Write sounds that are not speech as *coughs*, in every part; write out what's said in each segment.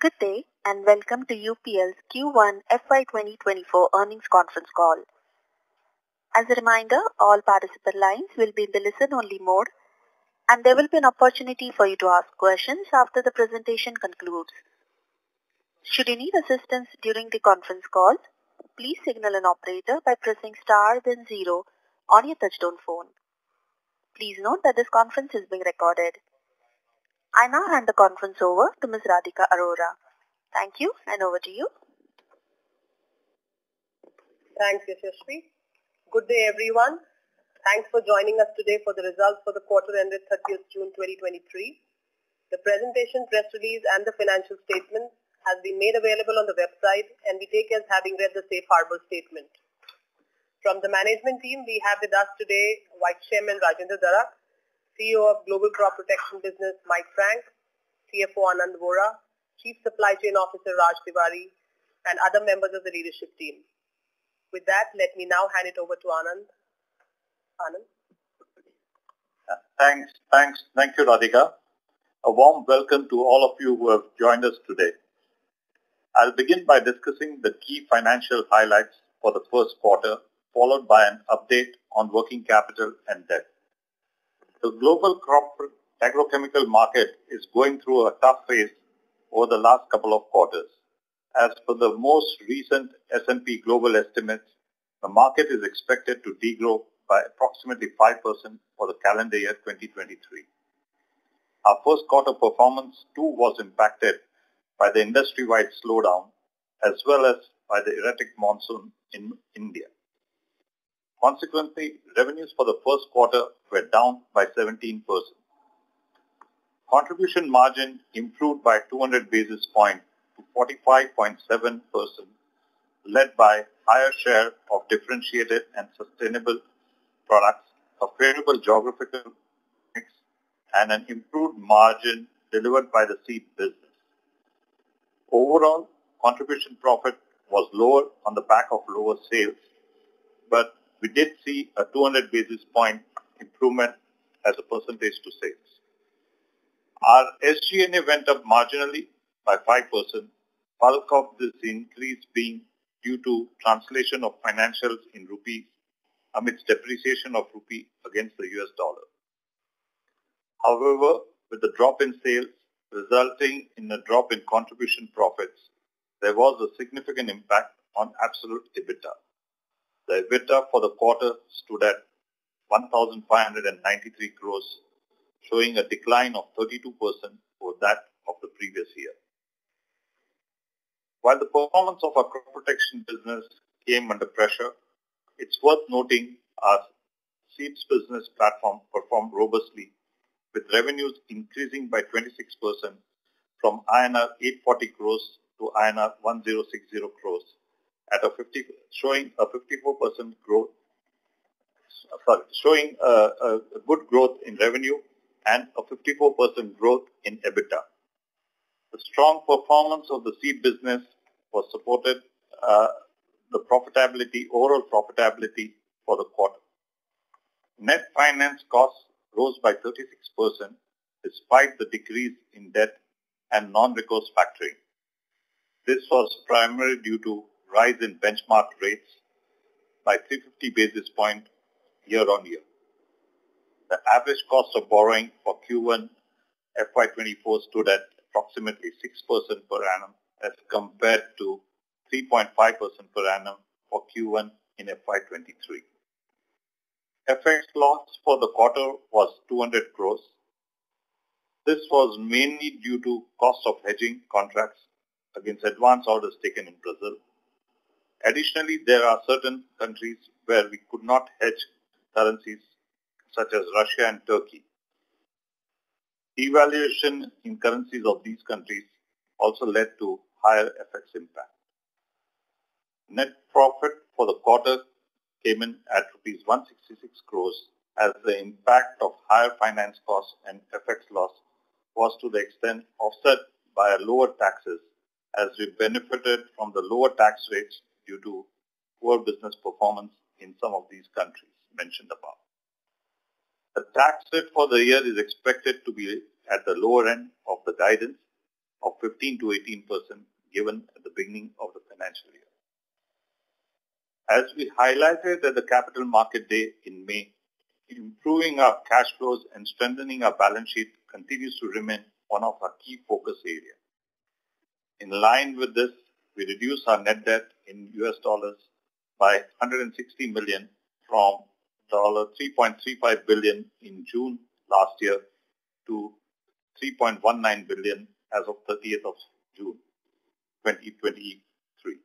Good day, and welcome to UPL's Q1 FY 2024 earnings conference call. As a reminder, all participant lines will be in the listen-only mode, and there will be an opportunity for you to ask questions after the presentation concludes. Should you need assistance during the conference call, please signal an operator by pressing star then zero on your touchtone phone. Please note that this conference is being recorded. I now hand the conference over to Ms. Radhika Arora. Thank you, and over to you. Thank Thanks, Yashasvi. Good day, everyone. Thanks for joining us today for the results for the quarter ended 30th June 2023. The presentation, press release, and the financial statement has been made available on the website, and we take as having read the safe harbor statement. From the management team, we have with us today Vice Chairman Rajendra Darak, CEO of Global Crop Protection Business Mike Frank, CFO Anand Vora, Chief Supply Chain Officer Raj Tiwari, and other members of the leadership team. With that, let me now hand it over to Anand. Anand? Uh, thanks. Thanks. Thank you, Radhika. A warm welcome to all of you who have joined us today. I'll begin by discussing the key financial highlights for the first quarter, followed by an update on working capital and debt. The global crop agrochemical market is going through a tough phase over the last couple of quarters. As per the most recent S&P Global estimates, the market is expected to degrow by approximately 5% for the calendar year 2023. Our first quarter performance, too, was impacted by the industry-wide slowdown, as well as by the erratic monsoon in India. Consequently, revenues for the first quarter were down by 17%. Contribution margin improved by 200 basis points to 45.7%, led by higher share of differentiated and sustainable products, a favorable geographical mix, and an improved margin delivered by the seed business. Overall, contribution profit was lower on the back of lower sales, but we did see a 200 basis point improvement as a percentage to sales. Our SG&A went up marginally by 5%, bulk of this increase being due to translation of financials in rupees amidst depreciation of rupee against the US dollar. However, with the drop in sales resulting in a drop in contribution profits, there was a significant impact on absolute EBITDA. The EBITDA for the quarter stood at 1,593 crores, showing a decline of 32% over that of the previous year. While the performance of our crop protection business came under pressure, it's worth noting our seeds business platform performed robustly, with revenues increasing by 26% from INR 840 crores to INR 1,060 crores, showing a 54% growth. Sorry, showing a good growth in revenue and a 54% growth in EBITDA. The strong performance of the seed business was supported uh, the profitability, overall profitability for the quarter. Net finance costs rose by 36%, despite the decrease in debt and non-recourse factoring. This was primarily due to rise in benchmark rates by 350 basis points year-on-year. The average cost of borrowing for Q1 FY24 stood at approximately 6% per annum, as compared to 3.5% per annum for Q1 in FY23. FX loss for the quarter was 200 crores. This was mainly due to cost of hedging contracts against advance orders taken in Brazil. Additionally, there are certain countries where we could not hedge currencies, such as Russia and Turkey. Devaluation in currencies of these countries also led to higher FX impact. Net profit for the quarter came in at rupees 166 crores, as the impact of higher finance costs and FX loss was to the extent offset by lower taxes, as we benefited from the lower tax rates due to poor business performance in some of these countries mentioned above. The tax rate for the year is expected to be at the lower end of the guidance, of 15 to 18 percent given at the beginning of the financial year. As we highlighted at the Capital Market Day in May, improving our cash flows and strengthening our balance sheet continues to remain one of our key focus areas. In line with this, we reduced our net debt in US dollars by 160 million from $3.35 billion in June last year to 3.19 billion as of 30th of June 2023.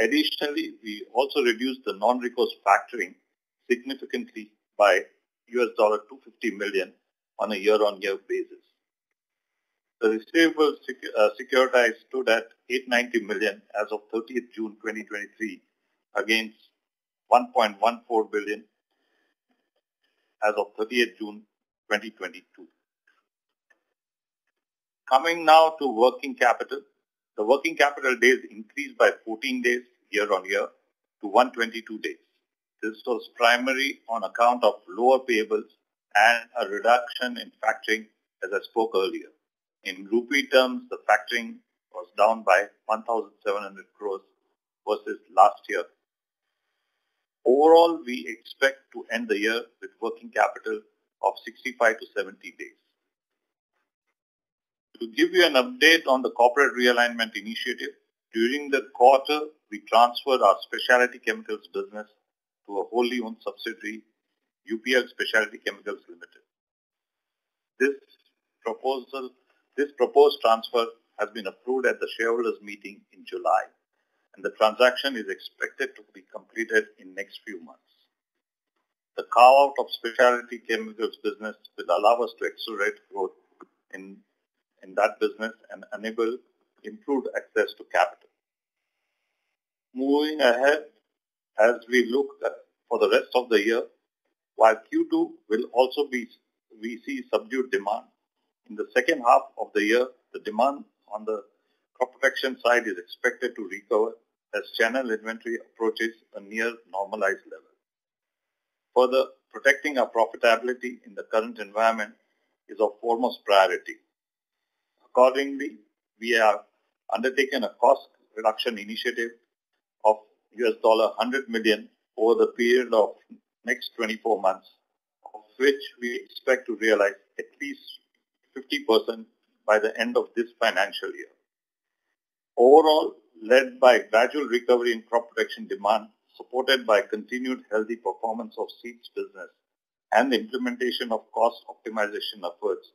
Additionally, we also reduced the non-recourse factoring significantly by US dollar 250 million on a year-on-year basis. The receivables uh, securitized stood at 890 million as of 30th June 2023 against 1.14 billion as of 30th June 2022. Coming now to working capital. The working capital days increased by 14 days year-on-year to 122 days. This was primarily on account of lower payables and a reduction in factoring, as I spoke earlier. In rupee terms, the factoring was down by 1,700 crores versus last year. Overall, we expect to end the year with working capital of 65 to 70 days. To give you an update on the corporate realignment initiative, during the quarter, we transferred our specialty chemicals business to a wholly owned subsidiary, UPL Specialty Chemicals Limited. This proposal, this proposed transfer has been approved at the shareholders meeting in July, and the transaction is expected to be completed in next few months. The carve-out of specialty chemicals business will allow us to accelerate growth in, in that business and enable improved access to capital. Moving ahead, as we look for the rest of the year, while Q2 will also be, we see subdued demand. In the second half of the year, the demand on the crop protection side is expected to recover as channel inventory approaches a near normalized level. Further, protecting our profitability in the current environment is of foremost priority. Accordingly, we have undertaken a cost reduction initiative of US dollar 100 million over the period of next 24 months, of which we expect to realize at least 50% by the end of this financial year. Overall, led by gradual recovery in crop protection demand, supported by continued healthy performance of seeds business and the implementation of cost optimization efforts,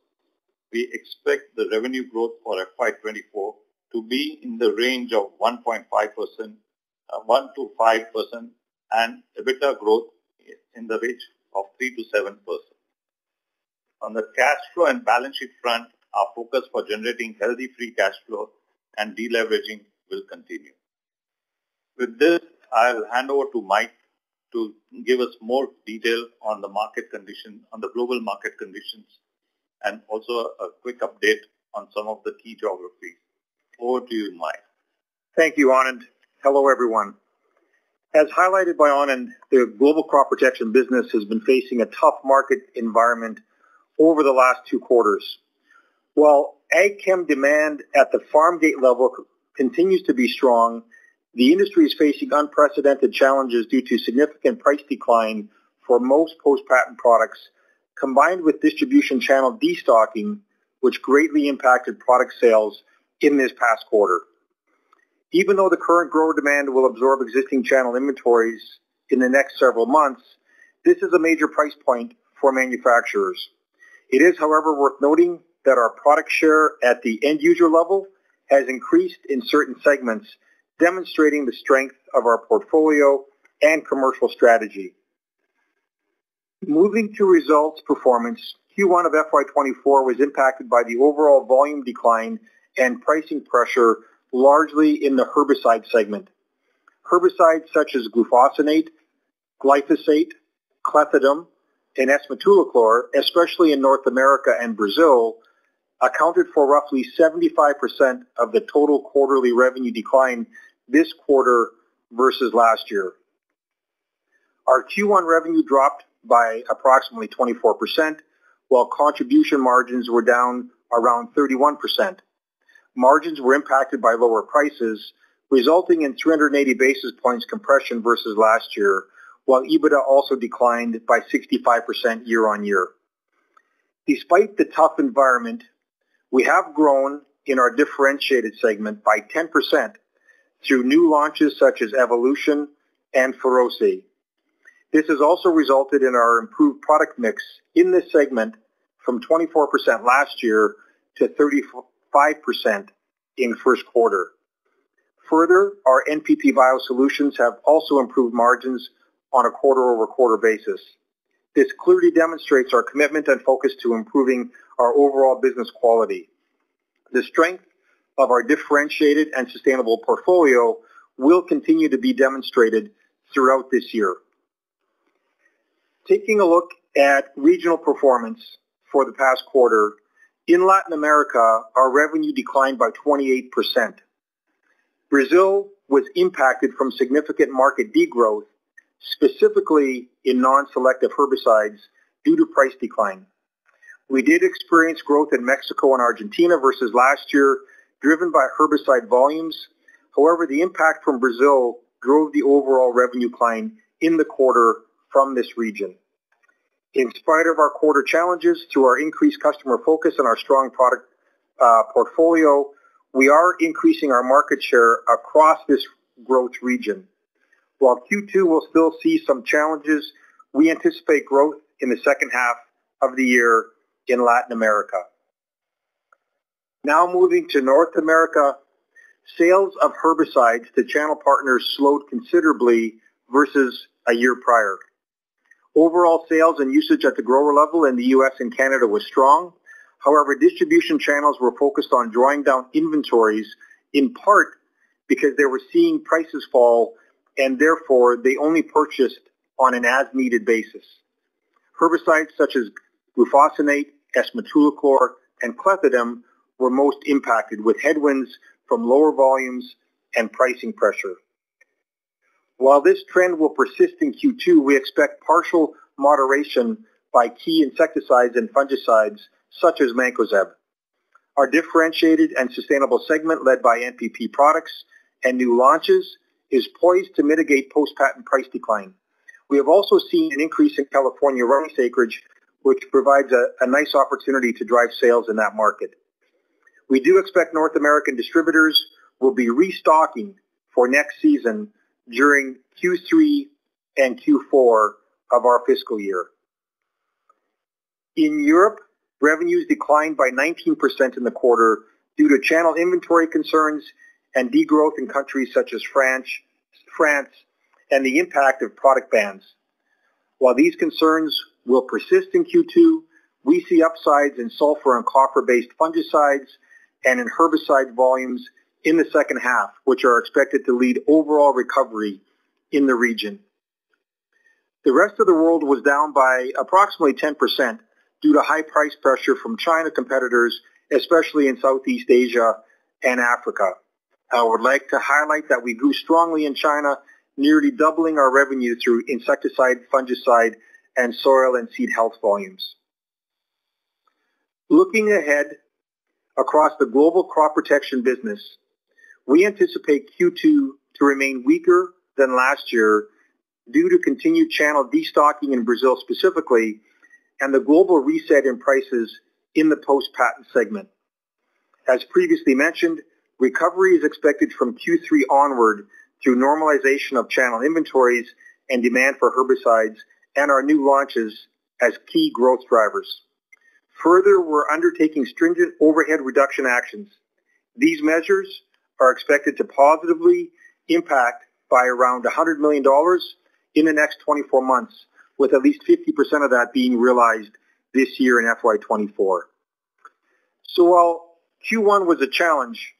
we expect the revenue growth for FY24 to be in the range of 1.5%, uh, 1 to 5% and EBITDA growth in the range of 3 to 7 percent. On the cash flow and balance sheet front, our focus for generating healthy free cash flow and deleveraging will continue. With this, I'll hand over to Mike to give us more detail on the market condition, on the global market conditions, and also a quick update on some of the key geographies. Over to you, Mike. Thank you, Anand. Hello, everyone. As highlighted by Anand, the global crop protection business has been facing a tough market environment over the last two quarters. While ag chem demand at the farm gate level continues to be strong, the industry is facing unprecedented challenges due to significant price decline for most post-patent products, combined with distribution channel destocking, which greatly impacted product sales in this past quarter. Even though the current grower demand will absorb existing channel inventories in the next several months, this is a major price point for manufacturers. It is, however, worth noting that our product share at the end user level has increased in certain segments, demonstrating the strength of our portfolio and commercial strategy. Moving to results performance, Q1 of FY24 was impacted by the overall volume decline and pricing pressure largely in the herbicide segment. Herbicides such as glufosinate, glyphosate, clethodim, and S-metolachlor, especially in North America and Brazil, accounted for roughly 75% of the total quarterly revenue decline this quarter versus last year. Our Q1 revenue dropped by approximately 24%, while contribution margins were down around 31%. margins were impacted by lower prices, resulting in 380 basis points compression versus last year, while EBITDA also declined by 65% year-on-year. Despite the tough environment, we have grown in our differentiated segment by 10% through new launches such as Evolution and Feroce. This has also resulted in our improved product mix in this segment from 24% last year to 35% in first quarter. Further, our NPP Biosolutions have also improved margins on a quarter-over-quarter basis. This clearly demonstrates our commitment and focus to improving our overall business quality. The strength of our differentiated and sustainable portfolio will continue to be demonstrated throughout this year. Taking a look at regional performance for the past quarter, in Latin America, our revenue declined by 28%. Brazil was impacted from significant market degrowth, specifically in non-selective herbicides due to price decline. We did experience growth in Mexico and Argentina versus last year, driven by herbicide volumes. However, the impact from Brazil drove the overall revenue decline in the quarter from this region. In spite of our quarter challenges, through our increased customer focus and our strong product uh, portfolio, we are increasing our market share across this growth region. While Q2 will still see some challenges, we anticipate growth in the second half of the year in Latin America. Now moving to North America, sales of herbicides to channel partners slowed considerably versus a year prior. Overall sales and usage at the grower level in the U.S. and Canada was strong. However, distribution channels were focused on drawing down inventories, in part because they were seeing prices fall, and therefore they only purchased on an as-needed basis. Herbicides such as glufosinate, S-metolachlor, and clethodim were most impacted, with headwinds from lower volumes and pricing pressure. While this trend will persist in Q2, we expect partial moderation by key insecticides and fungicides such as mancozeb. Our differentiated and sustainable segment, led by NPP products and new launches, is poised to mitigate post-patent price decline. We have also seen an increase in California rice acreage, which provides a nice opportunity to drive sales in that market. We do expect North American distributors will be restocking for next season during Q3 and Q4 of our fiscal year. In Europe, revenues declined by 19% in the quarter due to channel inventory concerns and degrowth in countries such as France and the impact of product bans. While these concerns will persist in Q2, we see upsides in sulfur and copper-based fungicides and in herbicide volumes in the second half, which are expected to lead overall recovery in the region. The rest of the world was down by approximately 10% due to high price pressure from China competitors, especially in Southeast Asia and Africa. I would like to highlight that we grew strongly in China, nearly doubling our revenue through insecticide, fungicide, and soil and seed health volumes. Looking ahead across the global crop protection business, we anticipate Q2 to remain weaker than last year due to continued channel destocking in Brazil specifically, and the global reset in prices in the post-patent segment. As previously mentioned, recovery is expected from Q3 onward through normalization of channel inventories and demand for herbicides and our new launches as key growth drivers. Further, we're undertaking stringent overhead reduction actions. These measures are expected to positively impact by around $100 million in the next 24 months, with at least 50% of that being realized this year in FY24. So While Q1 was a challenge,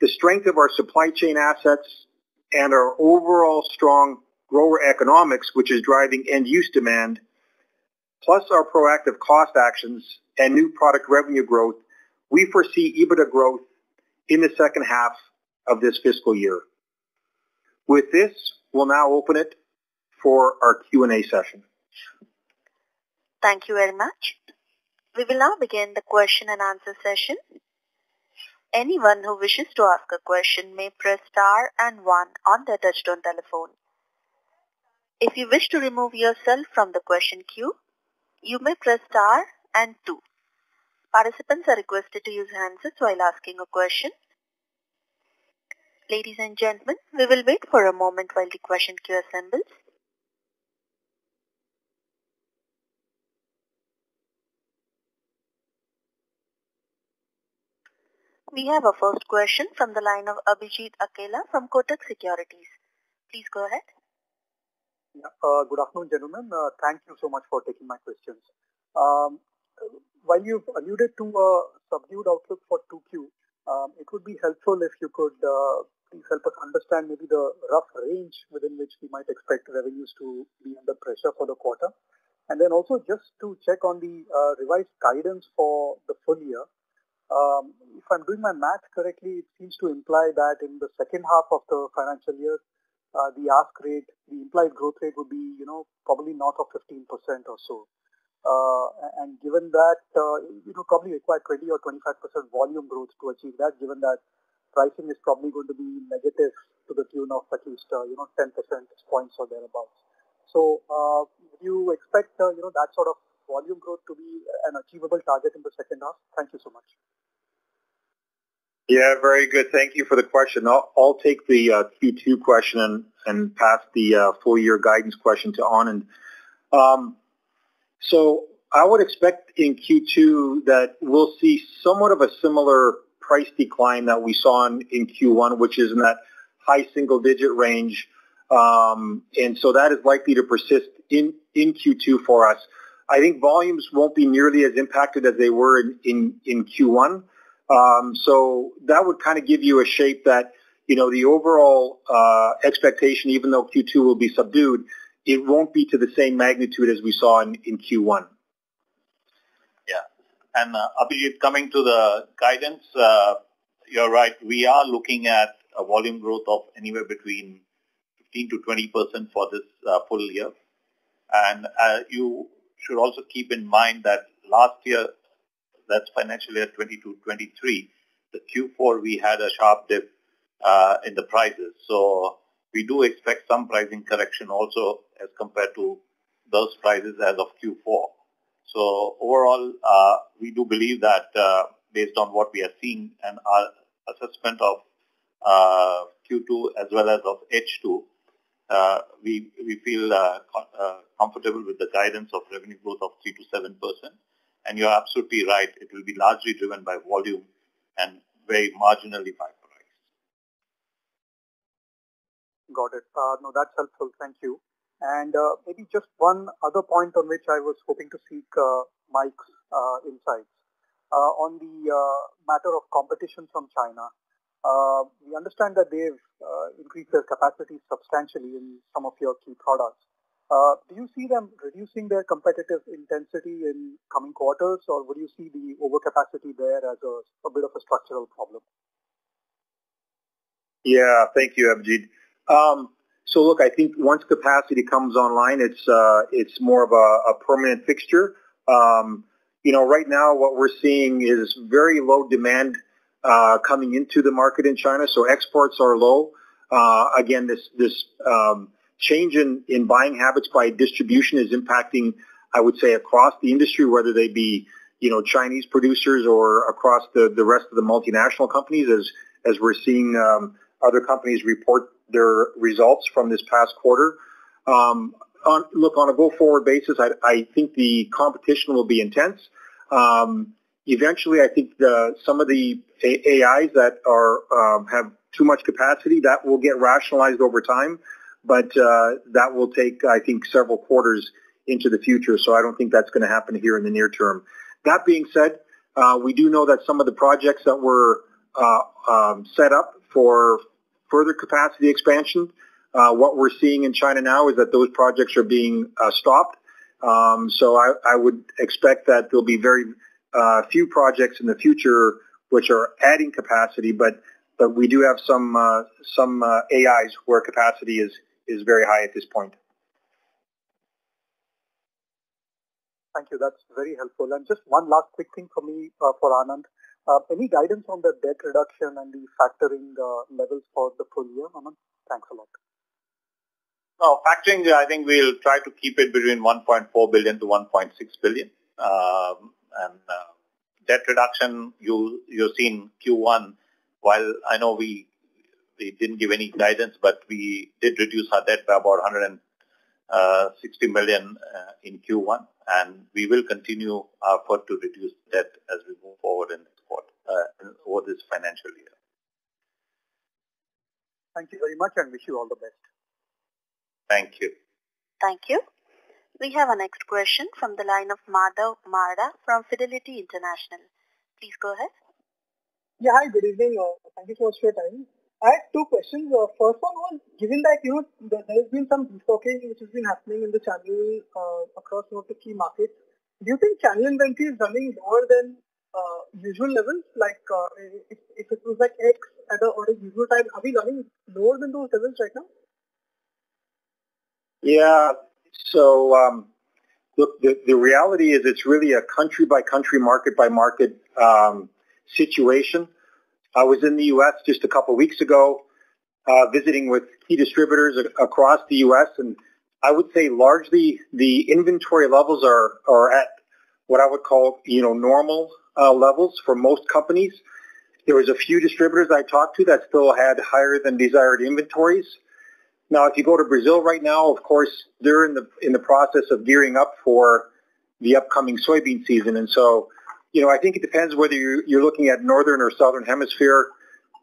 the strength of our supply chain assets and our overall strong grower economics, which is driving end-use demand, plus our proactive cost actions and new product revenue growth, we foresee EBITDA growth in the second half of this fiscal year. With this, we'll now open it for our Q&A session. Thank you very much. We will now begin the question and answer session. Anyone who wishes to ask a question may press star and one on their touchtone telephone. If you wish to remove yourself from the question queue, you may press star and two. Participants are requested to use handsets while asking a question. Ladies and gentlemen, we will wait for a moment while the question queue assembles. We have a first question from the line of Abhijit Akella from Kotak Securities. Please go ahead. Yeah, uh, good afternoon, gentlemen. Uh, thank you so much for taking my questions. Um, while you've alluded to a subdued outlook for 2Q, um, it would be helpful if you could uh, please help us understand maybe the rough range within which we might expect revenues to be under pressure for the quarter. And then also just to check on the uh, revised guidance for the full year, um, if I'm doing my math correctly, it seems to imply that in the second half of the financial year, uh, the ask rate, the implied growth rate would be, you know, probably north of 15% or so. Uh, and given that, uh, it will probably require 20 or 25% volume growth to achieve that, given that pricing is probably going to be negative to the tune of at least, uh, you know, 10 percentage points or thereabouts. So, uh, you expect, uh, you know, that sort of volume growth to be an achievable target in the second half? Thank you so much. Yeah, very good. Thank you for the question. I'll, I'll take the uh, Q2 question and, and pass the uh, full year guidance question to Anand. Um, so I would expect in Q2 that we'll see somewhat of a similar price decline that we saw in, in Q1, which is in that high single digit range. Um, and so that is likely to persist in, in Q2 for us. I think volumes won't be nearly as impacted as they were in, in, in Q1. Um, so that would kind of give you a shape that, you know, the overall uh, expectation, even though Q2 will be subdued, it won't be to the same magnitude as we saw in, in Q1. Yeah. And uh, Abhijit, coming to the guidance, uh, you're right. We are looking at a volume growth of anywhere between 15 to 20 percent for this uh, full year. And uh, you should also keep in mind that last year that's financial year 22-23, the Q4 we had a sharp dip uh, in the prices. So we do expect some pricing correction also as compared to those prices as of Q4. So overall, uh, we do believe that uh, based on what we are seeing and our assessment of uh, Q2 as well as of H2, uh, we we feel uh, uh, comfortable with the guidance of revenue growth of 3 to 7 percent. And you're absolutely right. It will be largely driven by volume and very marginally by price. Got it. Uh, no, that's helpful. Thank you. And uh, maybe just one other point on which I was hoping to seek uh, Mike's uh, insights. Uh, on the uh, matter of competition from China, we understand that they've increased their capacity substantially in some of your key products. Uh, do you see them reducing their competitive intensity in coming quarters, or would you see the overcapacity there as a, bit of a structural problem? Yeah, thank you, Abhijit. Um, so look, I think once capacity comes online, it's uh, it's more of a, a permanent fixture. Um, you know, right now what we're seeing is very low demand uh, coming into the market in China. So exports are low. Uh, again, this this um, change in, in buying habits by distribution is impacting, I would say, across the industry, whether they be, you know, Chinese producers or across the, the rest of the multinational companies as, as we're seeing um, other companies report their results from this past quarter. Um, on, look, on a go-forward basis, I, I think the competition will be intense. Um, eventually, I think the, some of the AIs that are um, have too much capacity that will get rationalized over time but uh, that will take, I think, several quarters into the future. So I don't think that's going to happen here in the near term. That being said, uh, we do know that some of the projects that were uh, um, set up for further capacity expansion, uh, what we're seeing in China now is that those projects are being uh, stopped. Um, so I, I, would expect that there'll be very uh, few projects in the future which are adding capacity, but but we do have some some AIs where capacity is is very high at this point. Thank you. That's very helpful. And just one last quick thing for me, uh, for Anand. Uh, any guidance on the debt reduction and the factoring uh, levels for the full year, Anand? Thanks a lot. No, factoring, I think we'll try to keep it between 1.4 billion to 1.6 billion. Um, and uh, debt reduction, you, you've seen Q1, while I know we, we didn't give any guidance, but we did reduce our debt by about 160 uh, uh, in Q1, and we will continue our effort to reduce debt as we move forward in this quarter, uh, over this financial year. Thank you very much and wish you all the best. Thank you. Thank you. We have a next question from the line of Madhav Marda from Fidelity International. Please go ahead. Yeah, hi, good evening. Uh, thank you so much for your time. I have two questions. Uh, first one was, given that, you know, there has been some restocking which has been happening in the channel uh, across some of the key markets, do you think channel inventory is running lower than uh, usual levels? Like, uh, if, if it was like X at a, or a usual time, are we running lower than those levels right now? Yeah, so um, look, the, the reality is it's really a country by country, market by market um, situation. I was in the U.S. just a couple weeks ago, uh, visiting with key distributors across the U.S. and I would say largely the inventory levels are are at what I would call you know normal uh, levels for most companies. There was a few distributors I talked to that still had higher than desired inventories. Now, if you go to Brazil right now, of course, they're in the in the process of gearing up for the upcoming soybean season, and so, you know, I think it depends whether you're, you're looking at northern or southern hemisphere.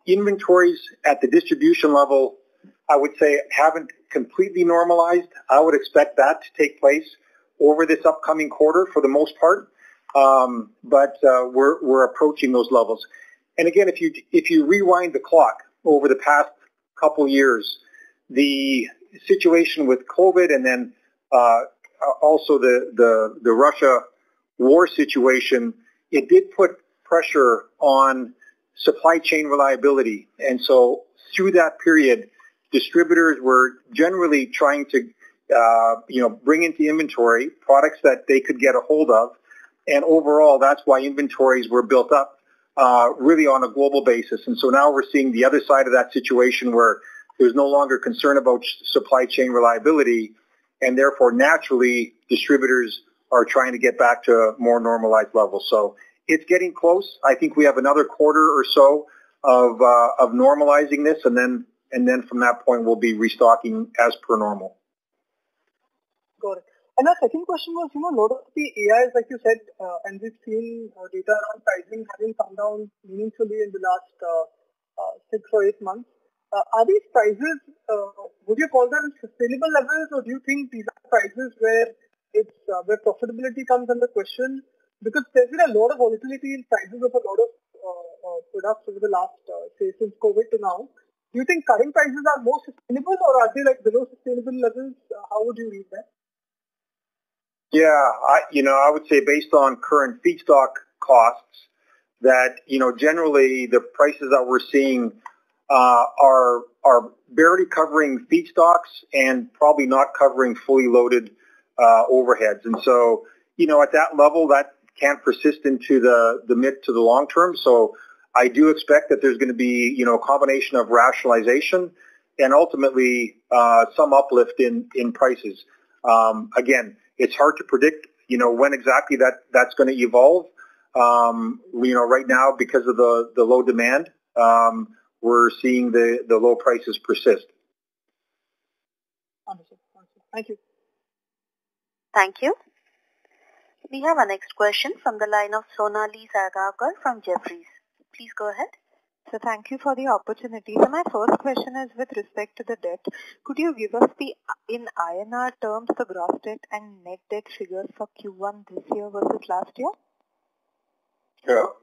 Inventories at the distribution level, I would say, haven't completely normalized. I would expect that to take place over this upcoming quarter for the most part, um, but uh, we're we're approaching those levels. And again, if you if you rewind the clock over the past couple years the situation with COVID and then uh, also the, the, the Russia war situation, it did put pressure on supply chain reliability. And so through that period, distributors were generally trying to, uh, you know, bring into inventory products that they could get a hold of. And overall, that's why inventories were built up uh, really on a global basis. And so now we're seeing the other side of that situation where there's no longer concern about supply chain reliability, and therefore naturally distributors are trying to get back to more normalized levels. So it's getting close. I think we have another quarter or so of uh, of normalizing this, and then and then from that point we'll be restocking as per normal. Got it. And our second question was, you know, a lot of the AIs, like you said, uh, and we've seen uh, data around pricing having come down meaningfully in the last uh, uh, six or eight months. Uh, are these prices, uh, would you call them sustainable levels or do you think these are prices where it's uh, where profitability comes under question? Because there's been a lot of volatility in prices of a lot of products over the last, say, since COVID to now. Do you think current prices are more sustainable or are they like below sustainable levels? how would you read that? Yeah, I, you know, I would say based on current feedstock costs that, you know, generally the prices that we're seeing uh, are are barely covering feedstocks and probably not covering fully loaded uh, overheads. And so, you know, at that level, that can't persist into the, the mid to the long term. So I do expect that there's going to be, you know, a combination of rationalization and ultimately uh, some uplift in, in prices. Um, again, it's hard to predict, you know, when exactly that, that's going to evolve. Um, you know, right now, because of the, the low demand, um, we're seeing the, the low prices persist. Understood. Thank you. Thank you. We have our next question from the line of Sonali Salgaonkar from Jefferies. Please go ahead. So thank you for the opportunity. So my first question is with respect to the debt. Could you give us the, in INR terms, the gross debt and net debt figures for Q1 this year versus last year? Sure.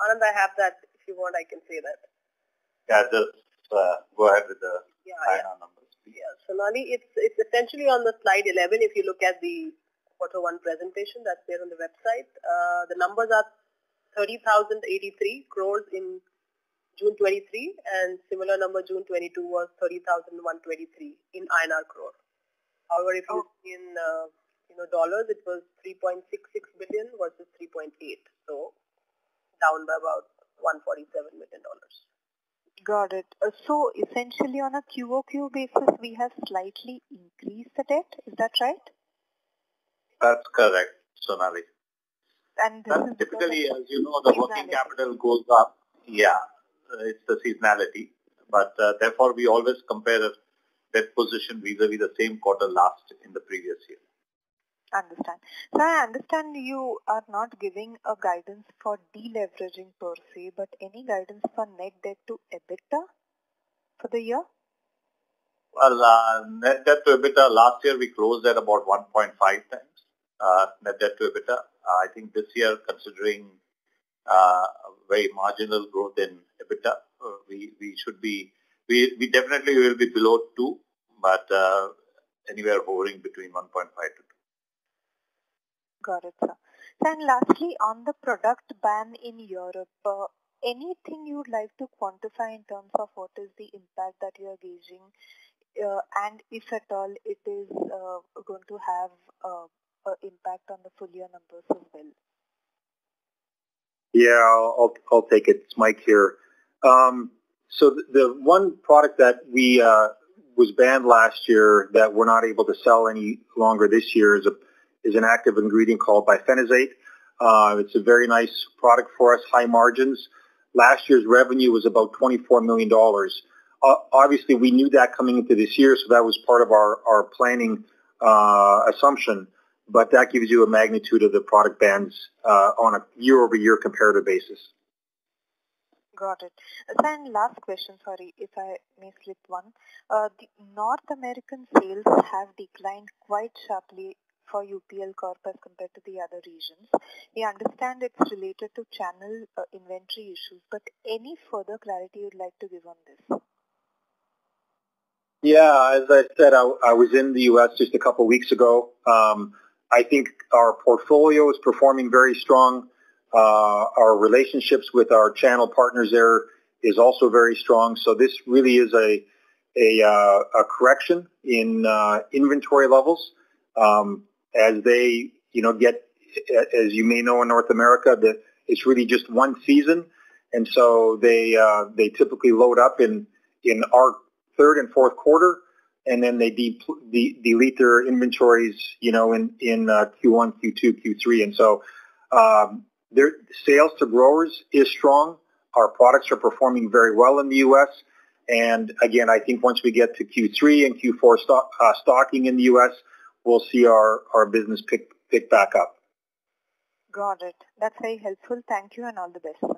Anand, I have that. If you want, I can say that. Yeah, just uh, go ahead with the yeah, INR yeah. numbers. Please. Yeah, Sonali, it's it's essentially on the slide 11. If you look at the quarter one presentation that's there on the website, uh, the numbers are 30,083 crores in June 23 and similar number June 22 was 30,123 in INR crore. However, if you oh. see in uh, you know dollars, it was 3.66 billion versus 3.8, so down by about 147 million dollars. Got it. Uh, so essentially on a QOQ basis, we have slightly increased the debt. Is that right? That's correct, Sonali. And typically, as you know, the working capital goes up. Yeah, it's the seasonality. But uh, therefore, we always compare the debt position vis-a-vis the same quarter last in the previous year. Understand. So I understand you are not giving a guidance for deleveraging per se, but any guidance for net debt to EBITDA for the year? Well, uh, net debt to EBITDA last year we closed at about 1.5 times uh, net debt to EBITDA. Uh, I think this year, considering uh, very marginal growth in EBITDA, uh, we we should be we we definitely will be below two, but uh, anywhere hovering between 1.5 to 2. Got it, sir. And lastly, on the product ban in Europe, uh, anything you would like to quantify in terms of what is the impact that you are gauging, uh, and if at all it is uh, going to have uh, an impact on the full year numbers as well? Yeah, I'll, I'll take it. It's Mike here. Um, so the, the, one product that we uh, was banned last year that we're not able to sell any longer this year is a is an active ingredient called bifenazate. Uh, it's a very nice product for us, high margins. Last year's revenue was about $24 million. Uh, obviously, we knew that coming into this year, so that was part of our, our planning uh, assumption. But that gives you a magnitude of the product bands uh, on a year-over-year comparative basis. Got it. And last question, sorry, if I may slip one. Uh, the North American sales have declined quite sharply for UPL Corp as compared to the other regions. We understand it's related to channel uh, inventory issues, but any further clarity you'd like to give on this? Yeah, as I said, I, I was in the U.S. just a couple weeks ago. Um, I think our portfolio is performing very strong. Uh, our relationships with our channel partners there is also very strong. So this really is a a, uh, a correction in uh, inventory levels. Um, as they, you know, get, as you may know in North America, it's really just one season. And so they, uh, they typically load up in, in our third and fourth quarter and then they de- de- delete their inventories, you know, in, in uh, Q1, Q2, Q3. And so um, their sales to growers is strong. Our products are performing very well in the U.S. And again, I think once we get to Q3 and Q4 stock, uh, stocking in the U.S., we'll see our, our business pick, pick back up. Got it. That's very helpful. Thank you and all the best.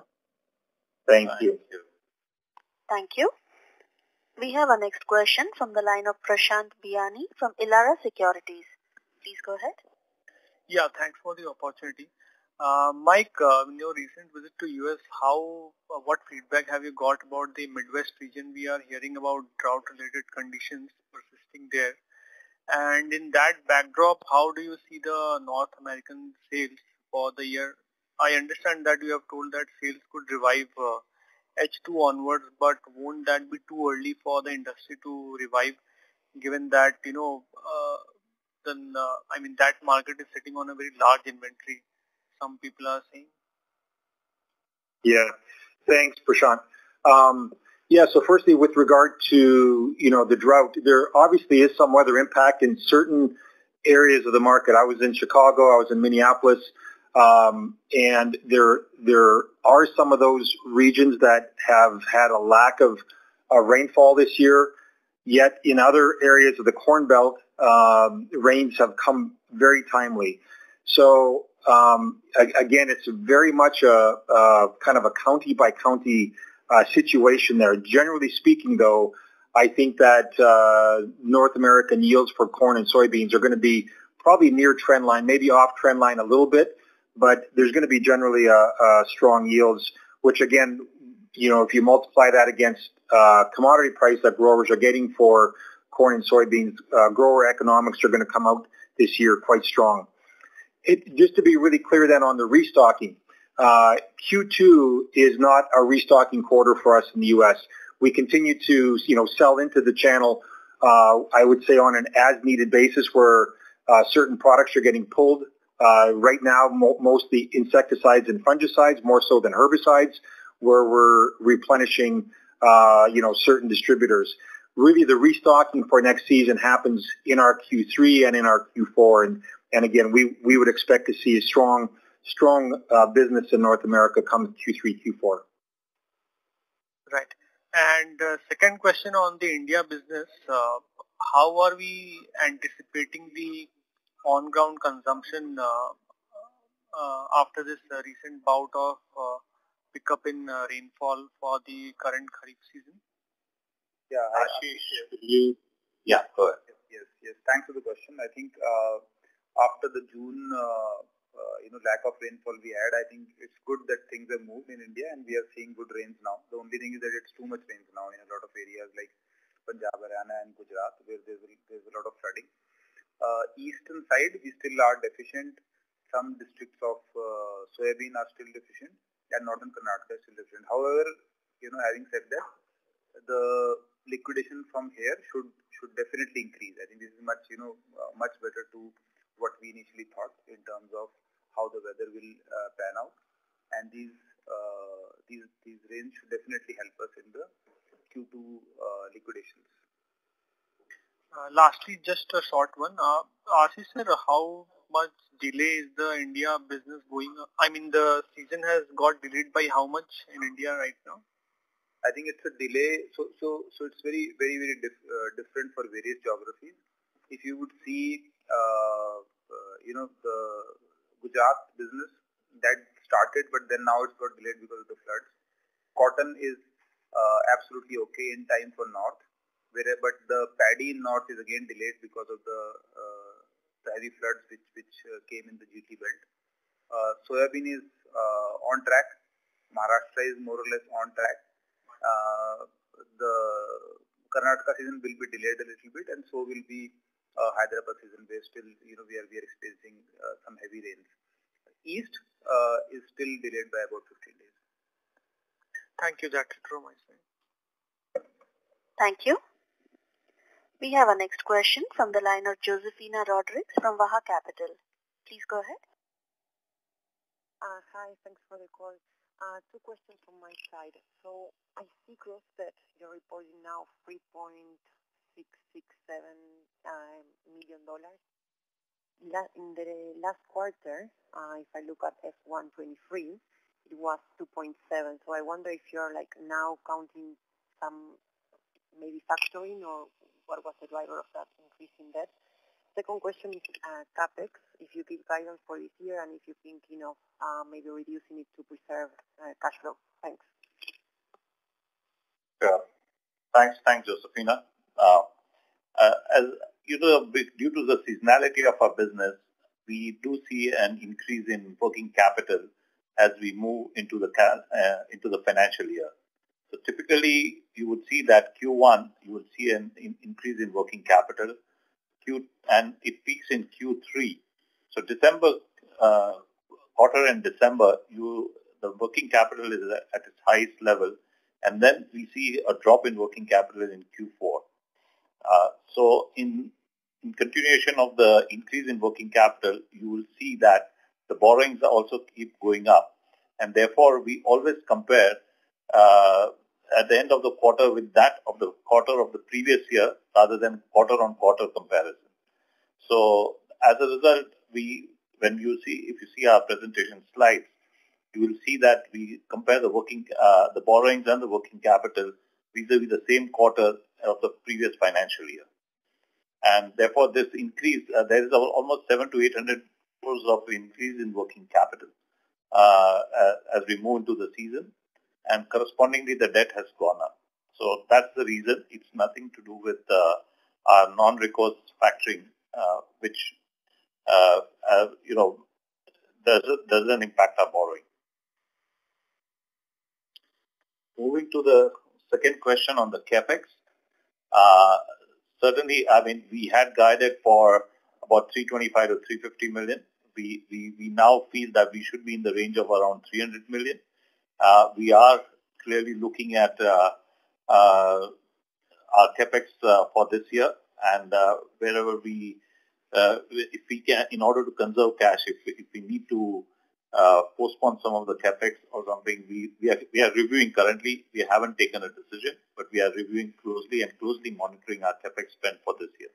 Thank, Thank you. you. Thank you. We have our next question from the line of Prashant Biyani from Elara Securities. Please go ahead. Yeah, thanks for the opportunity. Uh, Mike, uh, in your recent visit to US, how, uh, what feedback have you got about the Midwest region? We are hearing about drought-related conditions persisting there. And in that backdrop, how do you see the North American sales for the year? I understand that you have told that sales could revive uh, H2 onwards, but won't that be too early for the industry to revive, given that, you know, uh, then, uh, I mean, that market is sitting on a very large inventory, some people are saying? Yeah. Thanks, Prashant. Um, yeah, so firstly, with regard to, you know, the drought, there obviously is some weather impact in certain areas of the market. I was in Chicago, I was in Minneapolis, um, and there there are some of those regions that have had a lack of uh, rainfall this year. Yet in other areas of the Corn Belt, um, rains have come very timely. So um, again, it's very much a, a, kind of a county by county uh, situation there. Generally speaking, though, I think that uh, North American yields for corn and soybeans are going to be probably near trend line, maybe off trend line a little bit, but there's going to be generally a, a strong yields, which again, you know, if you multiply that against uh, commodity price that growers are getting for corn and soybeans, uh, grower economics are going to come out this year quite strong. It, just to be really clear then on the restocking, uh, Q2 is not a restocking quarter for us in the U.S. We continue to, you know, sell into the channel, uh, I would say on an as-needed basis where uh, certain products are getting pulled. Uh, right now, mo- mostly insecticides and fungicides, more so than herbicides, where we're replenishing, uh, you know, certain distributors. Really, the restocking for next season happens in our Q3 and in our Q4, and and again, we we would expect to see a strong strong uh, business in North America come Q3, Q4. Right. And uh, second question on the India business, uh, how are we anticipating the on-ground consumption uh, uh, after this uh, recent bout of uh, pickup in uh, rainfall for the current Kharif season? Yeah, Ashish, you, yeah, go ahead. Yes, yes. Thanks for the question. I think uh, after the June, you know, lack of rainfall we had, I think it's good that things have moved in India and we are seeing good rains now. The only thing is that it's too much rains now in a lot of areas like Punjab, Haryana and Gujarat where there's a, there's a lot of flooding. Uh, eastern side, we still are deficient. Some districts of uh, soybean are still deficient and northern Karnataka is still deficient. However, you know, having said that, the liquidation from here should should definitely increase. I think this is much, you know, uh, much better to what we initially thought in terms of how the weather will uh, pan out. And these uh, these these rains should definitely help us in the Q2 uh, liquidations. Uh, lastly, just a short one. Uh, Ashish sir, how much delay is the India business going? I mean, the season has got delayed by how much in India right now? I think it's a delay. So so so it's very very very dif uh, different for various geographies. If you would see, uh, uh, you know, the Gujarat business that started, but then now it's got delayed because of the floods. Cotton is uh, absolutely okay in time for north, where but the paddy in north is again delayed because of the, uh, the heavy floods which which uh, came in the GT belt. Uh, soybean is uh, on track. Maharashtra is more or less on track. Uh, the Karnataka season will be delayed a little bit, and so will be uh, Hyderabad season, where still you know we are we are experiencing uh, some heavy rains. East uh, is still delayed by about 15 days. Thank you, Dr. From my side. Thank you. We have our next question from the line of Josefina Rodriguez from Vaha Capital. Please go ahead. Uh, hi, thanks for the call. Uh, two questions from my side. So I see gross debt, you're reporting now $3.667 uh, million dollars. In the last quarter, uh, if I look at F123, it was 2.7. So I wonder if you're like now counting some maybe factoring or what was the driver of that increase in debt? Second question is uh, CapEx, if you give guidance for this year and if you're thinking of uh, maybe reducing it to preserve uh, cash flow. Thanks. Sure. Thanks, thanks, Josephina. Uh, uh, as you know, due to the seasonality of our business, we do see an increase in working capital as we move into the uh, into the financial year. So typically, you would see that Q1, you would see an in increase in working capital, Q and it peaks in Q3. So December uh, quarter and December, you the working capital is at its highest level, and then we see a drop in working capital in Q4. Uh, so in in continuation of the increase in working capital, you will see that the borrowings also keep going up. And therefore, we always compare uh, at the end of the quarter with that of the quarter of the previous year rather than quarter-on-quarter comparison. So as a result, we when you see, if you see our presentation slides, you will see that we compare the working, uh, the borrowings and the working capital vis-a-vis the same quarter of the previous financial year. And therefore, this increase, uh, there is almost seven to 800 crores of increase in working capital uh, as we move into the season. And correspondingly, the debt has gone up. So that's the reason. It's nothing to do with uh, our non-recourse factoring, uh, which, uh, uh, you know, doesn't, doesn't impact our borrowing. Moving to the second question on the capex. Uh, certainly, I mean, we had guided for about 325 to 350 million. we, we, we now feel that we should be in the range of around 300 million. Uh, we are clearly looking at uh, uh, our capex uh, for this year, and uh, wherever we, uh, if we can, in order to conserve cash, if, if we need to uh, postpone some of the capex or something. We we are we are reviewing currently. We haven't taken a decision, but we are reviewing closely and closely monitoring our capex spend for this year.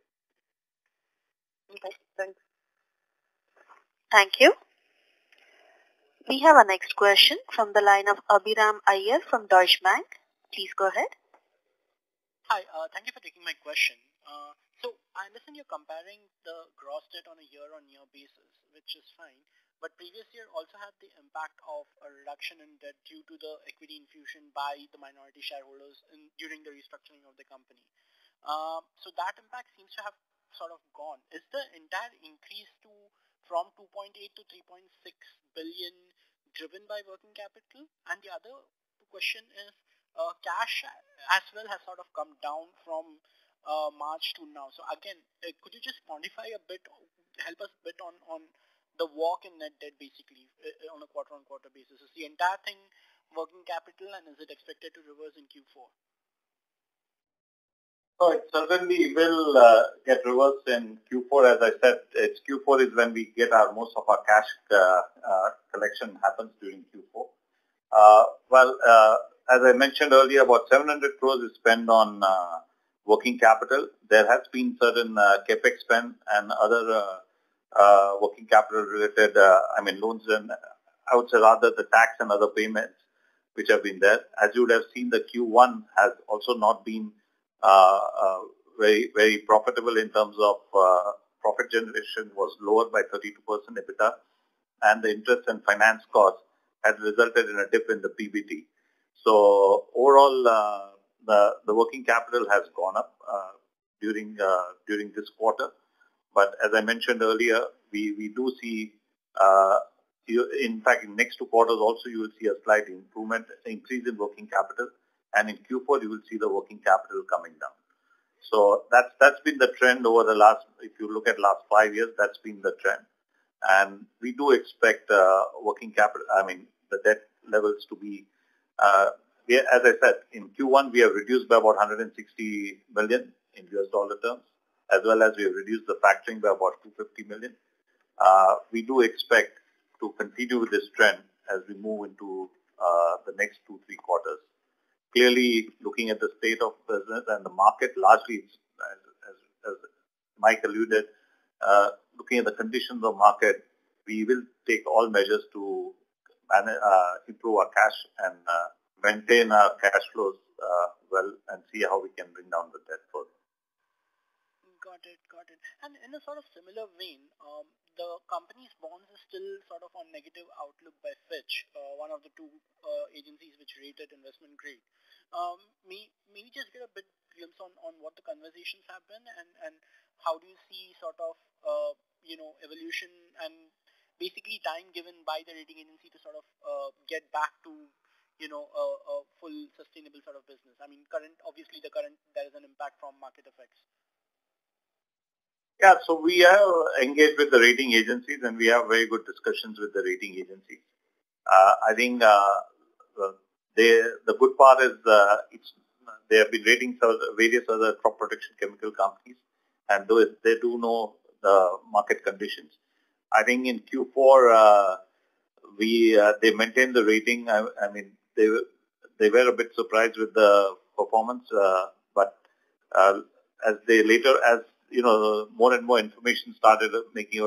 Okay, thanks. Thank you. We have our next question from the line of Abhiram Iyer from Deutsche Bank. Please go ahead. Hi, uh, thank you for taking my question. Uh, so I understand you're comparing the gross debt on a year-on-year basis, which is fine. But previous year also had the impact of a reduction in debt due to the equity infusion by the minority shareholders in, during the restructuring of the company. Um, so that impact seems to have sort of gone. Is the entire increase to from 2.8 to 3.6 billion driven by working capital? And the other question is, uh, cash as well has sort of come down from uh, March to now. So again, uh, could you just quantify a bit, help us a bit on, on the walk in net debt basically uh, on a quarter-on-quarter basis? Is the entire thing working capital and is it expected to reverse in Q4? So it certainly will uh, get reversed in Q4. As I said, it's Q4 is when we get our most of our cash uh, uh, collection happens during Q4. Uh, well, uh, as I mentioned earlier, about 700 crores is spent on uh, working capital. There has been certain capex spend and other working capital related, I mean, loans and I would say rather the tax and other payments which have been there. As you would have seen, the Q1 has also not been uh, uh, very, very profitable in terms of uh, profit generation was lower by 32% EBITDA and the interest and finance cost has resulted in a dip in the PBT. So overall, uh, the, the working capital has gone up uh, during uh, during this quarter. But as I mentioned earlier, we, we do see, in fact, in next two quarters also you will see a slight improvement, increase in working capital and in Q4 you will see the working capital coming down. So that's that's been the trend over the last. If you look at last five years, that's been the trend, and we do expect uh, working capital. I mean, the debt levels to be. Uh, as I said, in Q1 we have reduced by about 160 million in US dollar terms, as well as we have reduced the factoring by about 250 million. Uh, we do expect to continue with this trend as we move into uh, the next two three quarters clearly looking at the state of business and the market largely, as, as, as Mike alluded, uh, looking at the conditions of market, we will take all measures to manage, uh, improve our cash and uh, maintain our cash flows uh, well and see how we can bring down the debt further. Got it, got it. And in a sort of similar vein, um, the company's bonds is still sort of on negative outlook by Fitch, uh, one of the two uh, agencies which rated investment grade. Um, may, maybe just get a bit glimpse on, on what the conversations have been and, and how do you see sort of, uh, you know, evolution and basically time given by the rating agency to sort of uh, get back to you know, a, a, full sustainable sort of business? I mean, current, obviously the current, there is an impact from market effects. Yeah, so we have engaged with the rating agencies and we have very good discussions with the rating agencies. Uh, I think uh, they, the good part is uh, they have been rating various other crop protection chemical companies and they do know the market conditions. I think in Q4 uh, we uh, they maintained the rating. I, I, mean they they were a bit surprised with the performance, uh, but as they later as you know, more and more information started making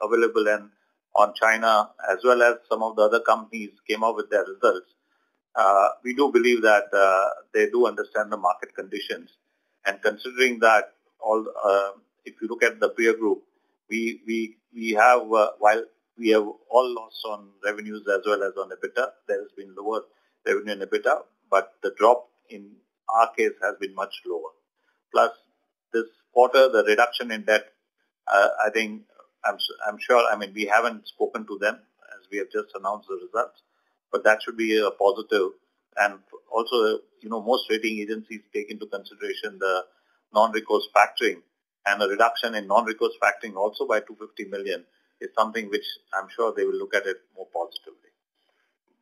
available and on China as well as some of the other companies came out with their results. Uh, we do believe that uh, they do understand the market conditions and considering that all, uh, if you look at the peer group, we, we, we have, uh, while we have all lost on revenues as well as on EBITDA, there has been lower revenue in EBITDA, but the drop in our case has been much lower. Plus, quarter, the reduction in debt, uh, I think, I'm, I'm sure, I mean, we haven't spoken to them as we have just announced the results, but that should be a positive. And also, you know, most rating agencies take into consideration the non-recourse factoring and a reduction in non-recourse factoring also by 250 million is something which I'm sure they will look at it more positively.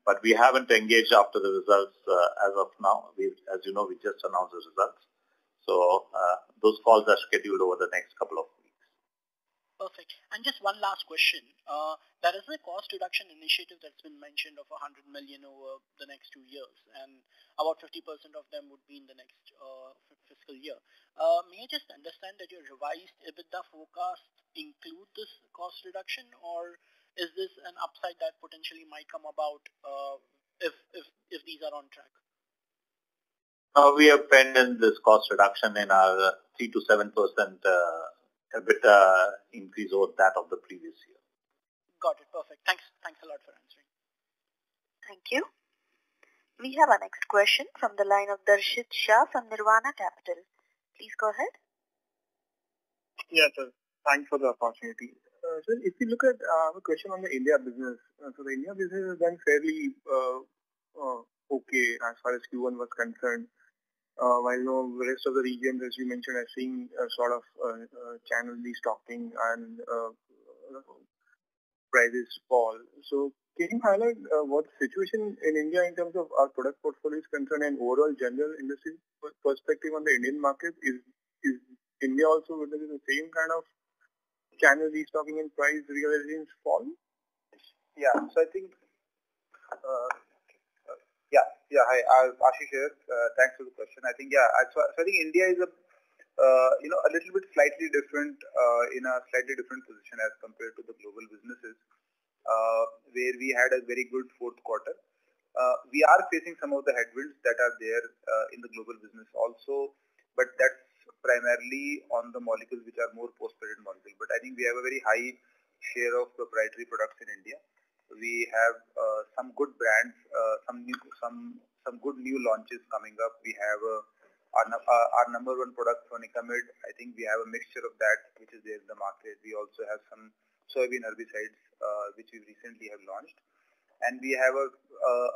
But we haven't engaged after the results uh, as of now. We, as you know, we just announced the results. So uh, those calls are scheduled over the next couple of weeks. Perfect. And just one last question. Uh, there is a cost reduction initiative that's been mentioned of 100 million over the next two years, and about 50% of them would be in the next uh, fiscal year. May I just understand that your revised EBITDA forecast include this cost reduction, or is this an upside that potentially might come about uh, if, if, if these are on track? Uh, we have penned in this cost reduction in our 3 to 7 percent uh, EBITDA increase over that of the previous year. Got it. Perfect. Thanks. Thanks a lot for answering. Thank you. We have our next question from the line of Darshit Shah from Nirvana Capital. Please go ahead. Yes, sir. Thanks for the opportunity. Uh, so if you look at uh, a question on the India business, uh, so the India business has done fairly uh, uh, okay as far as Q1 was concerned. Uh, while the rest of the regions, as you mentioned, are seeing a sort of uh, uh, channel destocking and prices fall. So can you highlight what the situation in India in terms of our product portfolio is concerned and overall general industry perspective on the Indian market? Is is India also witnessing the same kind of channel destocking and price realizations fall? Yeah. So I think uh, yeah, yeah. Hi, uh, Ashish here. Uh, thanks for the question. I think, yeah, I, so, I think India is a, uh, you know, a little bit slightly different, uh, in a slightly different position as compared to the global businesses, uh, where we had a very good fourth quarter. Uh, we are facing some of the headwinds that are there in the global business also, but that's primarily on the molecules which are more post-patent molecules. But I think we have a very high share of proprietary products in India we have uh, some good brands, uh, some new, some some good new launches coming up. We have uh, our, uh, our number one product, Flonicamid. I think we have a mixture of that which is there in the market. We also have some soybean herbicides uh, which we recently have launched, and we have a,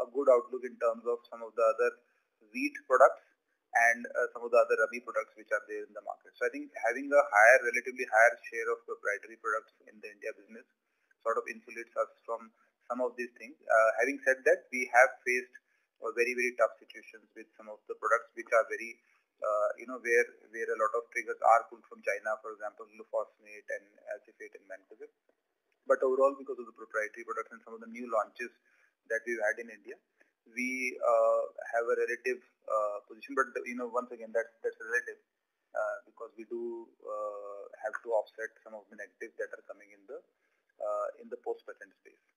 a good outlook in terms of some of the other wheat products and uh, some of the other rabi products which are there in the market. So I think having a higher, relatively higher share of proprietary products in the India business sort of insulates us from some of these things. Uh, having said that, we have faced uh, very, very tough situations with some of the products which are very, uh, you know, where where a lot of triggers are pulled from China, for example, glufosinate and acephate and mancozeb. But overall, because of the proprietary products and some of the new launches that we've had in India, we uh, have a relative uh, position. But you know, once again, that's that's relative uh, because we do have to offset some of the negatives that are coming in the in the post-patent space.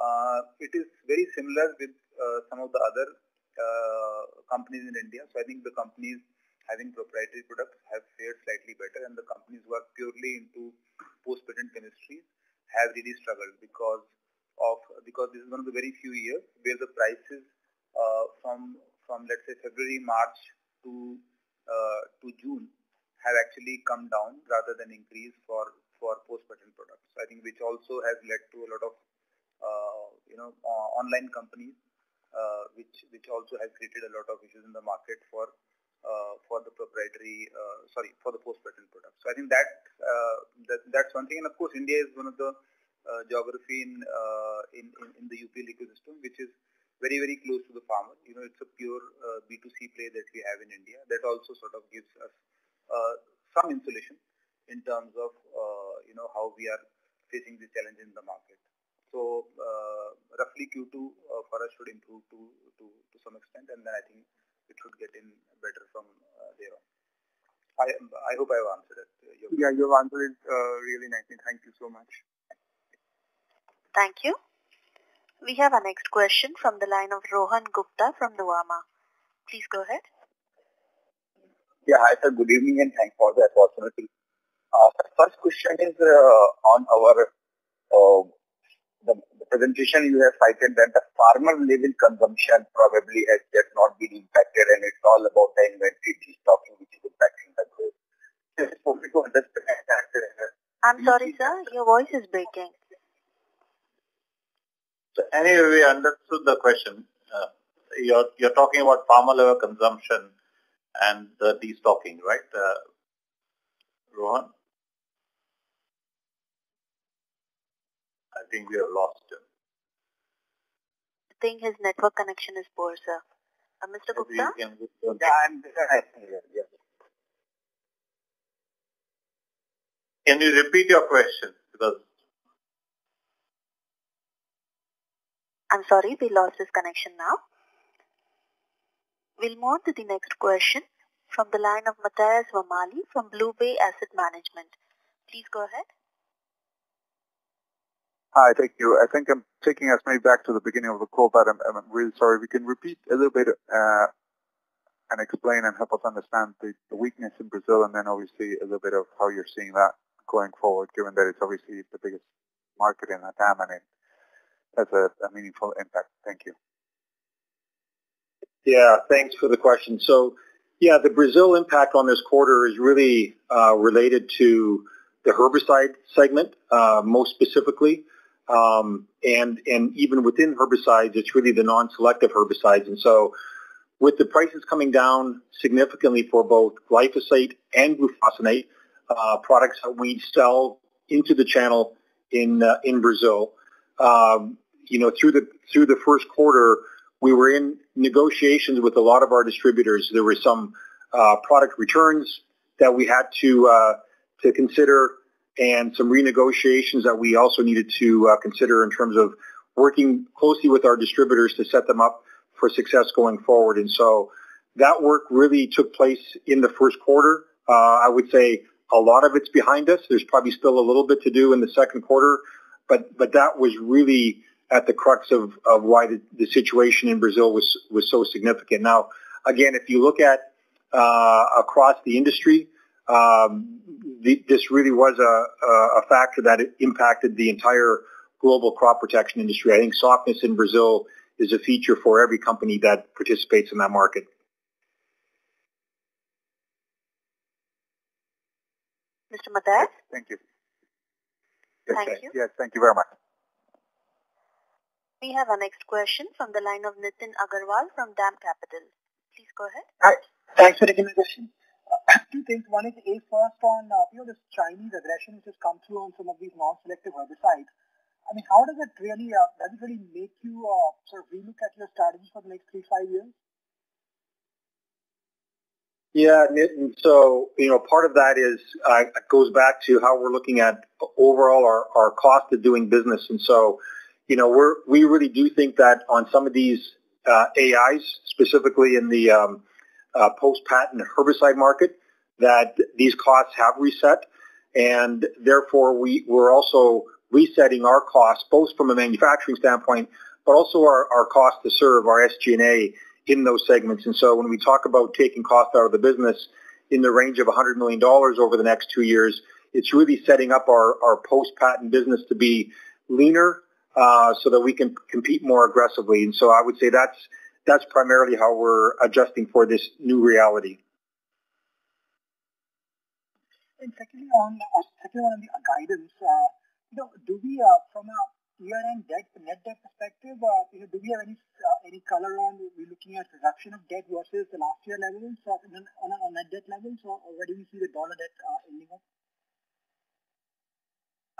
Uh, it is very similar with uh, some of the other uh, companies in India. So I think the companies having proprietary products have fared slightly better and the companies who are purely into post-patent chemistries have really struggled because of because this is one of the very few years where the prices uh, from from let's say February March to uh, to June have actually come down rather than increase for for post patent products. So I think which also has led to a lot of uh, you know, uh, online companies, uh, which which also has created a lot of issues in the market for for the proprietary, sorry, for the post-patent products. So I think that, that that's one thing. And of course, India is one of the geography in, in, in in the UPL ecosystem, which is very, very close to the farmer. You know, it's a pure uh, B2C play that we have in India. That also sort of gives us uh, some insulation in terms of, uh, you know, how we are facing the challenge in the market. So uh, roughly Q2 uh, for us should improve to, to, to some extent, and then I think it should get in better from uh, there on. I, I hope I have answered it. yeah, you have answered it really nicely. Thank you so much. Thank you. We have our next question from the line of Rohan Gupta from Nuvama. Please go ahead. Yeah, hi sir. Good evening and thanks for the opportunity. Uh, first question is uh, on our uh, the, the presentation you have cited that the farmer level consumption probably has just not been impacted and it's all about the inventory destocking which is impacting the growth. Just for me to understand that. Uh, I'm sorry, sir. Your voice is breaking. So anyway, we understood the question. Uh, you're you're talking about farmer level consumption and the destocking, right, uh, Rohan? Think we have lost him. I think his network connection is poor, sir. Uh, Mr. Gupta? Yeah, I'm yeah. Can you repeat your question? Because I'm sorry, we lost his connection now. We'll move on to the next question from the line of Matthias Vamali from Blue Bay Asset Management. Please go ahead. Hi, thank you. I think I'm taking us maybe back to the beginning of the call, but I'm, I'm really sorry. We can repeat a little bit uh, and explain and help us understand the, the weakness in Brazil, and then obviously a little bit of how you're seeing that going forward, given that it's obviously the biggest market in LATAM and it has a, a meaningful impact. Thank you. Yeah, thanks for the question. So, yeah, the Brazil impact on this quarter is really uh, related to the herbicide segment, uh, most specifically. Um, and, and even within herbicides, it's really the non-selective herbicides. And so with the prices coming down significantly for both glyphosate and glufosinate, uh, products that we sell into the channel in, uh, in Brazil, um, you know, through the, through the first quarter, we were in negotiations with a lot of our distributors. There were some, uh, product returns that we had to, uh, to consider and some renegotiations that we also needed to uh, consider in terms of working closely with our distributors to set them up for success going forward. And so that work really took place in the first quarter. Uh, I would say a lot of it's behind us. There's probably still a little bit to do in the second quarter, but but that was really at the crux of, of why the, the situation in Brazil was was so significant. Now, again, if you look at uh, across the industry, um, the, this really was a, a factor that impacted the entire global crop protection industry. I think softness in Brazil is a feature for every company that participates in that market. Mr. Matthias? Thank you. Yes, Thank you. Yes, thank you very much. We have our next question from the line of Nitin Agarwal from DAM Capital. Please go ahead. Hi. Thanks for taking my question. *coughs* Two things. One is A, first on, uh, you know, this Chinese aggression which has come through on some of these non-selective herbicides. I mean, how does it really, uh, does it really make you uh, sort of relook at your strategy for the next three, five years? Yeah, Nitin. So, you know, part of that is, uh, goes back to how we're looking at overall our, our cost of doing business. And so, you know, we're, we really do think that on some of these uh, AIs, specifically in the um, uh, post-patent herbicide market, that these costs have reset. And therefore, we, we're also resetting our costs, both from a manufacturing standpoint, but also our, our cost to serve, our SG&A in those segments. And so when we talk about taking cost out of the business in the range of $100 million over the next two years, it's really setting up our, our post-patent business to be leaner uh, so that we can compete more aggressively. And so I would say that's that's primarily how we're adjusting for this new reality. And secondly, on, uh, secondly on the guidance, uh, you know, do we, uh, from a year-end debt, net debt perspective, uh, you know, do we have any uh, any color on we looking at reduction of debt versus the last year levels uh, on, a, on net debt levels, or, or where do we see the dollar debt uh, ending up?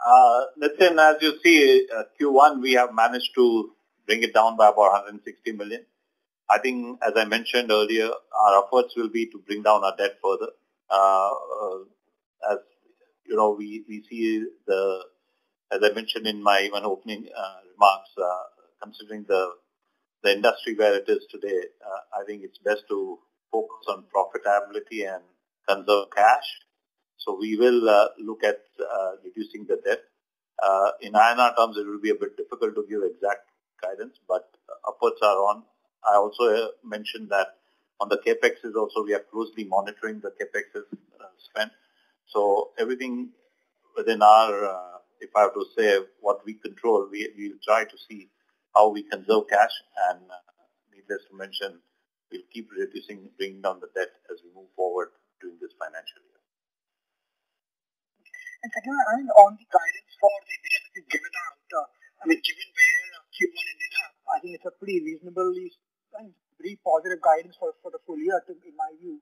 Uh, Nitin, as you see, uh, Q1 we have managed to bring it down by about 160 million. I think, as I mentioned earlier, our efforts will be to bring down our debt further. Uh, uh, as you know, we, we see the, as I mentioned in my one opening uh, remarks, uh, considering the the industry where it is today, uh, I think it's best to focus on profitability and conserve cash. So we will uh, look at reducing the debt. In INR terms, it will be a bit difficult to give exact guidance, but efforts are on. I also uh, mentioned that on the CapExes also we are closely monitoring the CapExes uh, spent. So everything within our, uh, if I have to say what we control, we will try to see how we conserve cash and needless to mention, we'll keep reducing, bringing down the debt as we move forward during this financial year. And second, on the guidance for the that you've given out, uh, I mean, given where Q1 ended up, I think it's a pretty reasonably very positive guidance for, for the full year, to, in my view.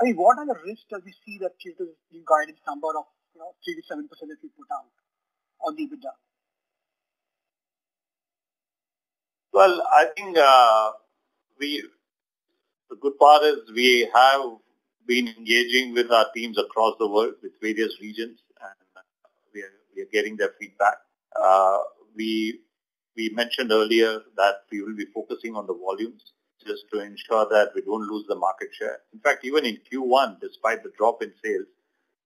I mean, what are the risks that we see that achieve the guidance number of you know three to seven percent that we put out on the EBITDA? Well, I think uh, we the good part is we have been engaging with our teams across the world with various regions, and we are, we are getting their feedback. Uh, we we mentioned earlier that we will be focusing on the volumes just to ensure that we don't lose the market share. In fact, even in Q1, despite the drop in sales,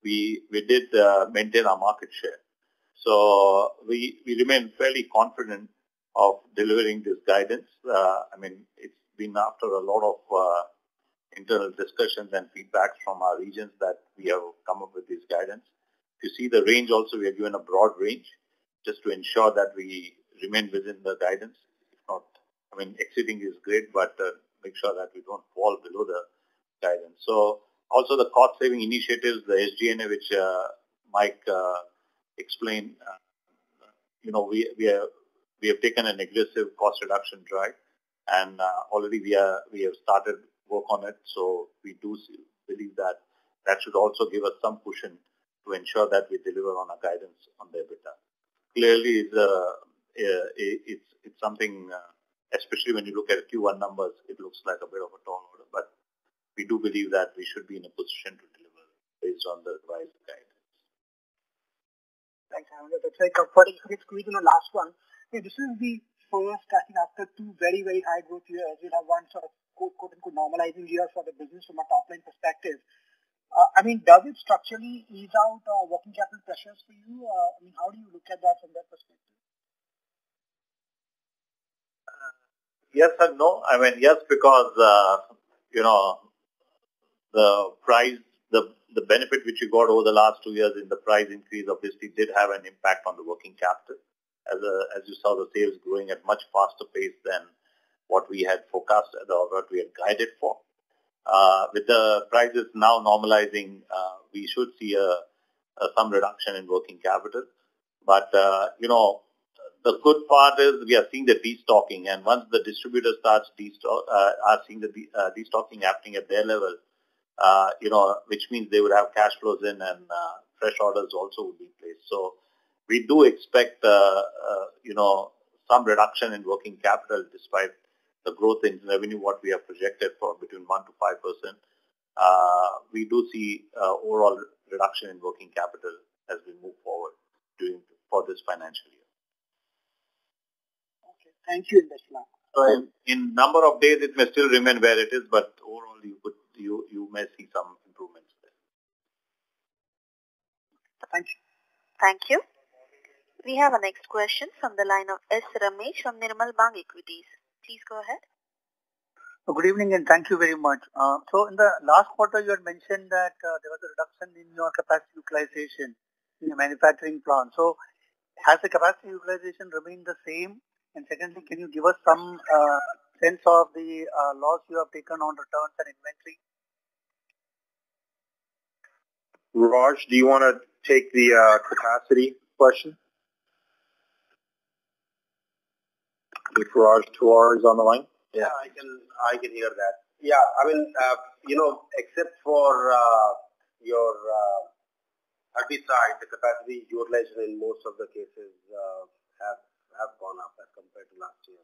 we we did uh, maintain our market share. So we we remain fairly confident of delivering this guidance. Uh, I mean, it's been after a lot of uh, internal discussions and feedbacks from our regions that we have come up with this guidance. If you see the range also, we are given a broad range just to ensure that we remain within the guidance. If not, I mean, exceeding is great, but uh, make sure that we don't fall below the guidance. So also the cost saving initiatives, the SG&A, which uh, Mike uh, explained, uh, you know, we, we, are, we have taken an aggressive cost reduction drive and uh, already we are we have started work on it. So we do believe that that should also give us some cushion to ensure that we deliver on our guidance on the EBITDA. Clearly, uh, it's, it's something, uh, especially when you look at Q1 numbers, it looks like a bit of a tall order, but we do believe that we should be in a position to deliver based on the revised guidance. Thanks, Arvind. That's very comforting. Let's squeeze in the last one. Hey, this is the first, I think, after two very, very high growth years, we'll have one sort of quote, quote unquote normalizing year for the business from a top line perspective. Uh, I mean, does it structurally ease out uh, working capital pressures for you? Uh, I mean, how do you look at that from that perspective? Yes and no. I mean, yes, because, uh, you know, the price, the, the benefit which you got over the last two years in the price increase obviously did have an impact on the working capital. As, a, as you saw the sales growing at much faster pace than what we had forecasted or what we had guided for. Uh, with the prices now normalizing, uh, we should see a, a, some reduction in working capital. But, uh, you know, the good part is we are seeing the destocking, and once the distributor starts destock, uh, are seeing the de uh, destocking happening at their level, uh, you know, which means they would have cash flows in and fresh orders also would be placed. So we do expect, you know, some reduction in working capital despite the growth in revenue, what we have projected for between 1 to 5 percent, uh, we do see uh, overall reduction in working capital as we move forward during for this financial year. Okay, thank you, Indeshla. So in, in number of days, it may still remain where it is, but overall, you could you you may see some improvements there. Thank you. Thank you. We have a next question from the line of S. Ramesh from Nirmal Bang Equities. Please go ahead. Good evening and thank you very much. Uh, so in the last quarter, you had mentioned that uh, there was a reduction in your capacity utilization in the manufacturing plant. So has the capacity utilization remained the same? And secondly, can you give us some uh, sense of the uh, loss you have taken on returns and inventory? Raj, do you want to take the uh, capacity question? If Raj Tiwari is on the line? Yeah, I can I can hear that. Yeah, I mean, uh, you know, except for uh, your uh, herbicide, the capacity utilization in most of the cases uh, have gone up as compared to last year.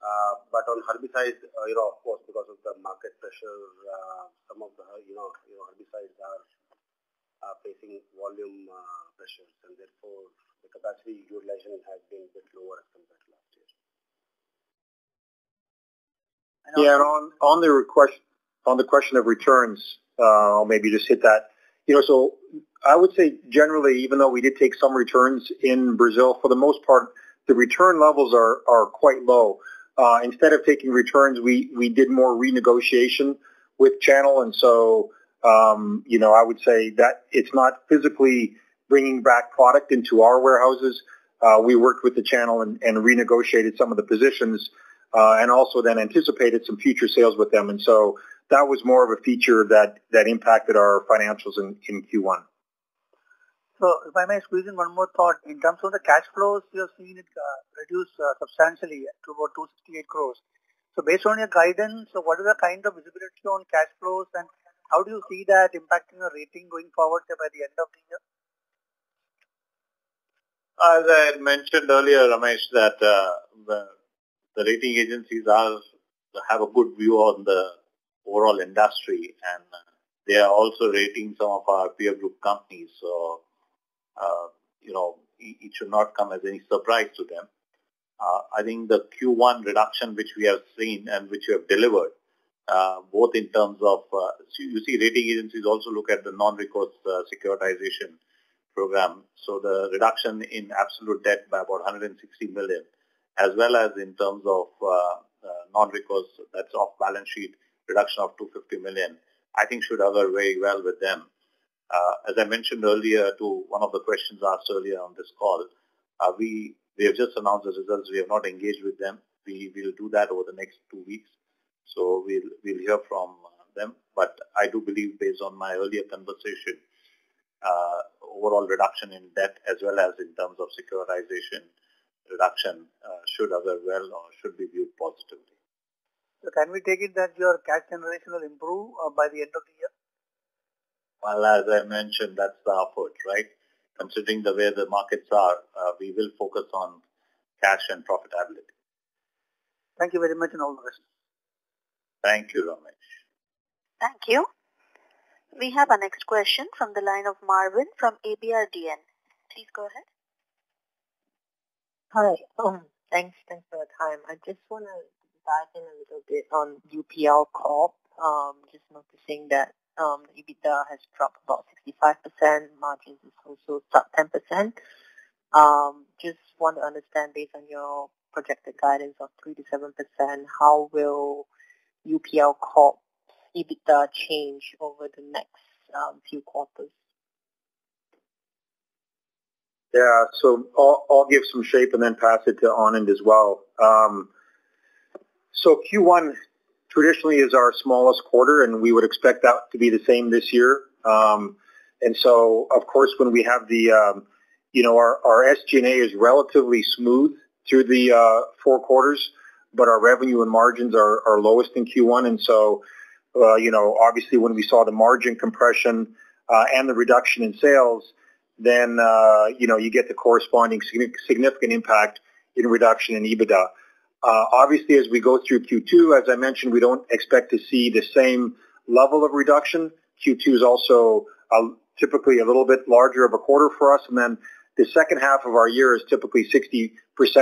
Uh, but on herbicides, uh, you know, of course, because of the market pressure, uh, some of the you know, you know herbicides are uh, facing volume uh, pressures, and therefore the capacity utilization has been a bit lower as compared to last year. Yeah, on, on the question on the question of returns, uh, I'll maybe just hit that. You know, so I would say generally, even though we did take some returns in Brazil, for the most part, the return levels are are quite low. Uh, instead of taking returns, we we did more renegotiation with channel, and so um, you know, I would say that it's not physically bringing back product into our warehouses. Uh, we worked with the channel and, and renegotiated some of the positions uh, and also then anticipated some future sales with them. And so that was more of a feature that, that impacted our financials in, in Q1. So if I may squeeze in one more thought, in terms of the cash flows, you have seen it uh, reduce uh, substantially to about 268 crores. So based on your guidance, so what is the kind of visibility on cash flows and how do you see that impacting your rating going forward by the end of the year? As I mentioned earlier, Ramesh, that uh, the rating agencies are have a good view on the overall industry, and they are also rating some of our peer group companies. So, uh, you know, it should not come as any surprise to them. Uh, I think the Q1 reduction which we have seen and which we have delivered, uh, both in terms of, uh, you see rating agencies also look at the non-recourse uh, securitization program. So the reduction in absolute debt by about 160 million, as well as in terms of uh, uh, non-recourse, that's off balance sheet reduction of 250 million, I think should augur very well with them. Uh, as I mentioned earlier to one of the questions asked earlier on this call, uh, we we have just announced the results. We have not engaged with them. We will do that over the next two weeks. So we'll we'll hear from them. But I do believe, based on my earlier conversation, uh, overall reduction in debt as well as in terms of securitization reduction uh, should augur well or should be viewed positively. So can we take it that your cash generation will improve uh, by the end of the year? Well, as I mentioned, that's the effort, right? Considering the way the markets are, uh, we will focus on cash and profitability. Thank you very much and all the best. Thank you, Ramesh. Thank you. We have our next question from the line of Marvin from ABRDN. Please go ahead. Hi. Um, thanks, thanks for the time. I just want to dive in a little bit on UPL Corp. Um, just noticing that um, EBITDA has dropped about 65%, margins is also sub 10%. Um, just want to understand based on your projected guidance of 3 to 7%, how will UPL Corp EBITDA change over the next um, few quarters? Yeah, so I'll, I'll, give some shape and then pass it to Anand as well. Um, so Q1 traditionally is our smallest quarter, and we would expect that to be the same this year. Um, and so, of course, when we have the, um, you know, our, our SG&A is relatively smooth through the uh, four quarters, but our revenue and margins are, are lowest in Q1. And so, uh, you know, obviously when we saw the margin compression uh, and the reduction in sales, then, uh, you know, you get the corresponding significant impact in reduction in EBITDA. Uh, obviously, as we go through Q2, as I mentioned, we don't expect to see the same level of reduction. Q2 is also typically a little bit larger of a quarter for us, and then the second half of our year is typically 60%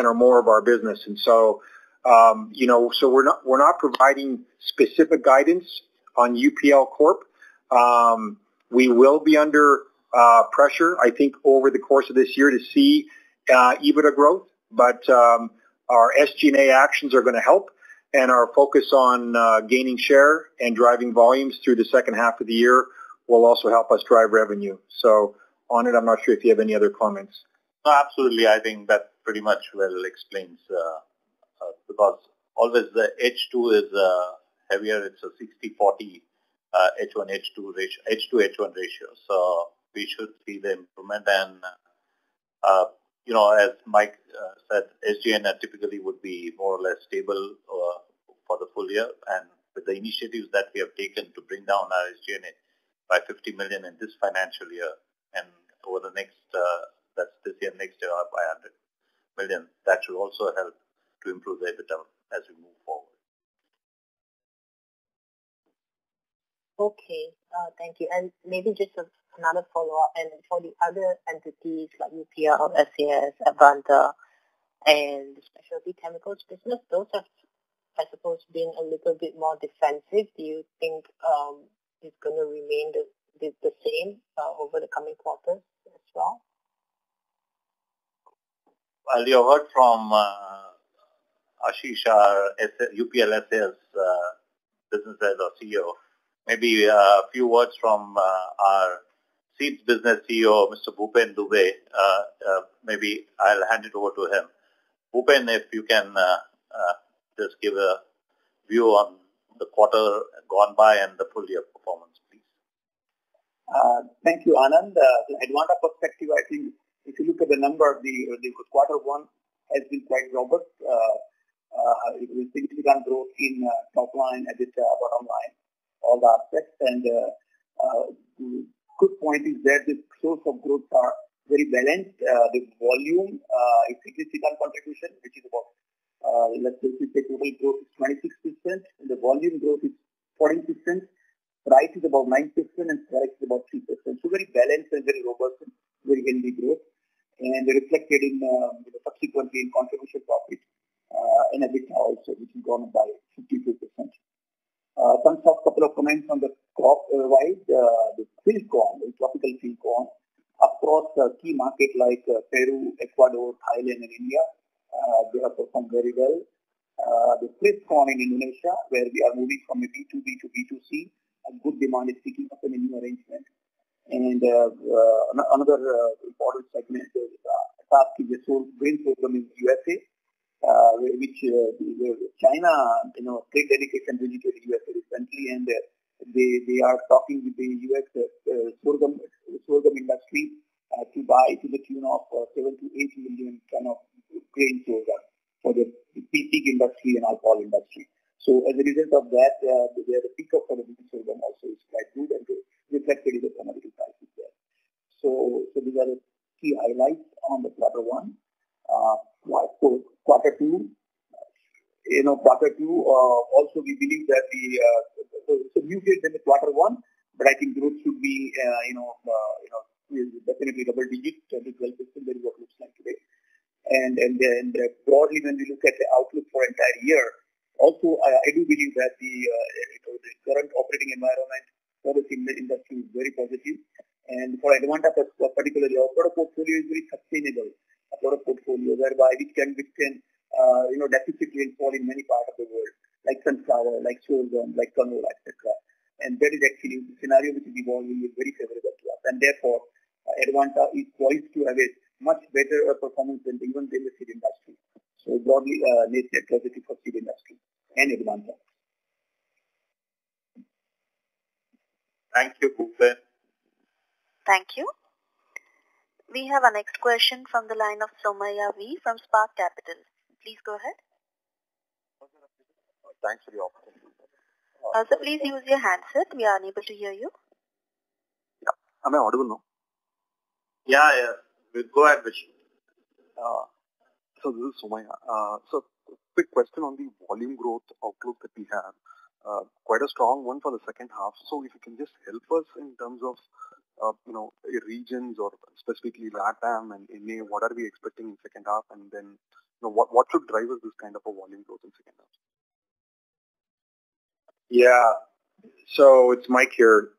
or more of our business. And so, um, you know, so we're not we're not providing specific guidance on UPL Corp. Um, we will be under uh, pressure, I think, over the course of this year to see uh, EBITDA growth, but um, our SG&A actions are going to help, and our focus on uh, gaining share and driving volumes through the second half of the year will also help us drive revenue. So Anand, I'm not sure if you have any other comments. No, absolutely. I think that pretty much well explains uh, uh, because always the H2 is uh, heavier. It's a 60-40 H1 H2 ratio, H2 H1 ratio. So we should see the improvement and uh, you know, as Mike uh, said, SG&A typically would be more or less stable uh, for the full year. And with the initiatives that we have taken to bring down our SG&A by 50 million in this financial year and over the next, uh, that's this year, next year by 100 million, that should also help to improve the EBITDA as we move forward. Okay, uh, thank you. And maybe just a another follow-up. And for the other entities like UPL, SAS, Advanta, and specialty chemicals business, those have, I suppose, been a little bit more defensive. Do you think um, it's going to remain the, the, the same uh, over the coming quarters as well? Well, you heard from uh, Ashish, our UPL SAS uh, business head or CEO. Maybe a few words from uh, our Seeds Business CEO, Mr. Bhupen Dubey. Uh, uh, maybe I'll hand it over to him. Bhupen, if you can uh, uh, just give a view on the quarter gone by and the full year performance, please. Uh, thank you, Anand. Uh, Advanta perspective, I think if you look at the number, the, the quarter one has been quite robust. it was significant growth in top line, EBITDA, bottom line, all the aspects. And good point is that the source of growth are very balanced. Uh, the volume uh, is significant contribution, which is about Uh, let's say the total growth is 26%, and the volume growth is 14%, price is about 9%, and price is about 3%. So very balanced and very robust, very healthy growth, and reflected in uh, subsequently in contribution profit uh, and EBITDA also, which is gone by 52%. Uh, some couple of comments on the crop uh, uh, the field corn, the tropical field corn, across key markets like Peru, Ecuador, Thailand, and India, they have performed very well. The flint corn in Indonesia, where we are moving from a B2B to B2C, a good demand is picking up in a new arrangement. And another important segment is uh, grain program in USA, uh, which uh, China, you know, trade delegation visited USA recently, and uh, they they are talking with the US uh, sorghum sorghum industry uh, to buy to the tune of uh, seven to eight million ton of grain sorghum for the pig industry and alcohol industry. So as a result of that, uh, the, the pickup for the sorghum also is quite good and reflected in the commodity prices there. So so these are the key highlights on the quarter one. Uh, quarter two, you know, quarter two, uh, also we believe that the, uh, so muted in the quarter one, but I think growth should be, uh, you know, you know, definitely double digit, 10 to 12 percent, is what looks like today. And, and, and uh, broadly, when we look at the outlook for entire year, also, I, I do believe that the, uh, the current operating environment for the industry is very positive. And for Advanta particularly, our product portfolio is very sustainable a product portfolio whereby we can withstand uh, you know deficit rainfall in many parts of the world, like sunflower, like sorghum, like canola, etc. And that is actually the scenario which is evolving is very favorable to us, and therefore uh, Advanta is poised to have a much better uh, performance than even the seed industry. So broadly, uh, net positive for seed industry and Advanta. Thank you, Bhupen. Thank you. We have our next question from the line of Somaya V from Spark Capital. Please go ahead. Thanks for the opportunity. Uh, so please use your handset. We are unable to hear you. Yeah. Am I audible now? Yeah, yeah. Go ahead, Vishnu. Uh, so this is Somaya. Uh, so quick question on the volume growth outlook that we have. Uh, quite a strong one for the second half. So if you can just help us in terms of uh, you know, regions or specifically LATAM and EMEA, what are we expecting in second half? And then, you know, what, what should drive us this kind of a volume growth in second half? Yeah. So it's Mike here.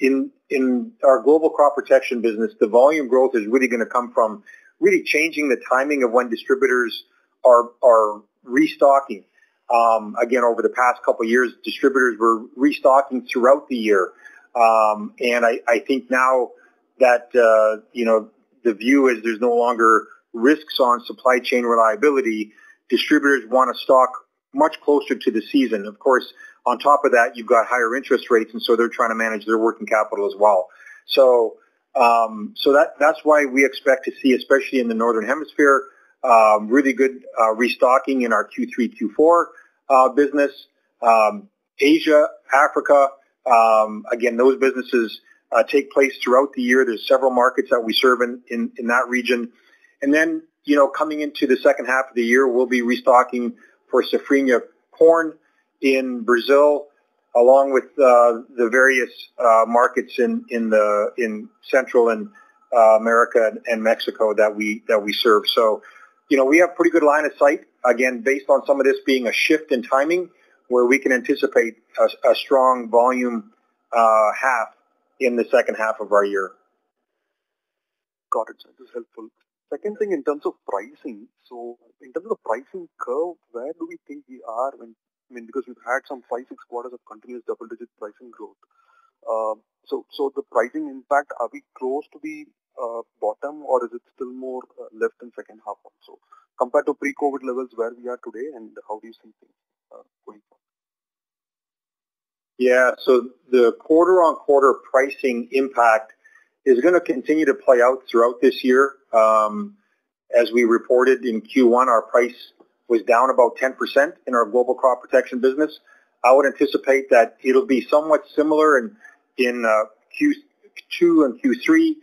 In in our global crop protection business, the volume growth is really going to come from really changing the timing of when distributors are are restocking. Um, again, over the past couple years, distributors were restocking throughout the year. Um, and I, I, think now that, uh, you know, the view is there's no longer risks on supply chain reliability, distributors want to stock much closer to the season. Of course, on top of that, you've got higher interest rates, and so they're trying to manage their working capital as well. So, um, so that that's why we expect to see, especially in the northern hemisphere, um, really good uh, restocking in our Q3, Q4 uh, business. Um, Asia, Africa, um, again, those businesses uh, take place throughout the year. There's several markets that we serve in, in, in that region. And then, you know, coming into the second half of the year, we'll be restocking for Safrinha corn in Brazil, along with uh, the various uh, markets in, in the in Central and uh, America and Mexico that we that we serve. So, you know, we have pretty good line of sight. Again, based on some of this being a shift in timing, where we can anticipate a, a strong volume uh, half in the second half of our year. Got it, helpful. Second thing, in terms of pricing, so in terms of the pricing curve, where do we think we are when, I mean, because we've had some five, six quarters of continuous double-digit pricing growth. Uh, so, so the pricing impact, are we close to the uh, bottom or is it still more uh, left in second half also compared to pre-COVID levels where we are today and how do you see things uh, going forward? Yeah, so the quarter-on-quarter pricing impact is going to continue to play out throughout this year. Um, as we reported in Q1, our price was down about 10% in our global crop protection business. I would anticipate that it'll be somewhat similar in, in uh, Q2 and Q3.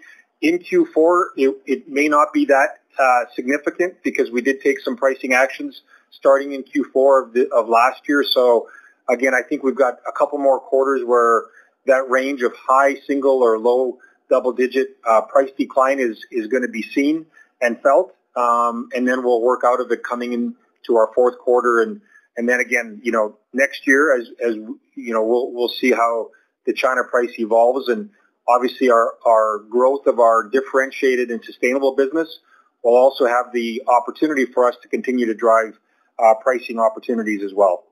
In Q4, it, it may not be that uh, significant because we did take some pricing actions starting in Q4 of, the, of last year. So again, I think we've got a couple more quarters where that range of high single or low double-digit uh, price decline is is going to be seen and felt, um, and then we'll work out of it coming into our fourth quarter, and and then again, you know, next year as as you know, we'll we'll see how the China price evolves, and obviously our our growth of our differentiated and sustainable business will also have the opportunity for us to continue to drive uh, pricing opportunities as well.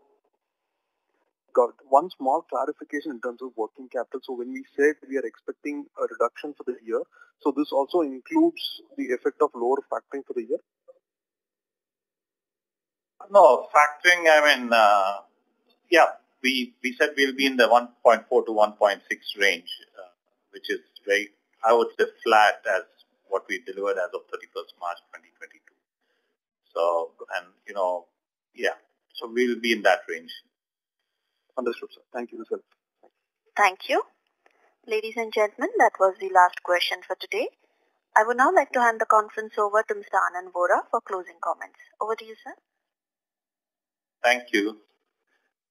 Got. One small clarification in terms of working capital. So when we said we are expecting a reduction for the year, so this also includes the effect of lower factoring for the year? No, factoring, I mean, uh, yeah, we, we said we'll be in the 1.4 to 1.6 range, uh, which is very, I would say flat as what we delivered as of 31st March 2022. So, and, you know, yeah, so we'll be in that range. Understood, sir. Thank you, sir. Thank you. Ladies and gentlemen, that was the last question for today. I would now like to hand the conference over to Mr. Anand Vora for closing comments. Over to you, sir. Thank you.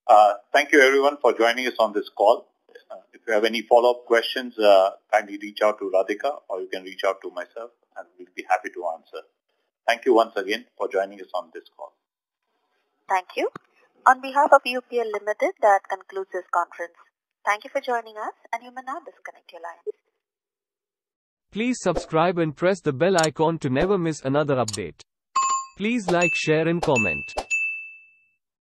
Uh, thank you everyone for joining us on this call. Uh, if you have any follow-up questions, uh, kindly reach out to Radhika or you can reach out to myself and we'll be happy to answer. Thank you once again for joining us on this call. Thank you. On behalf of UPL Limited, that concludes this conference. Thank you for joining us and you may now disconnect your lines. Please subscribe and press the bell icon to never miss another update. Please like, share and comment.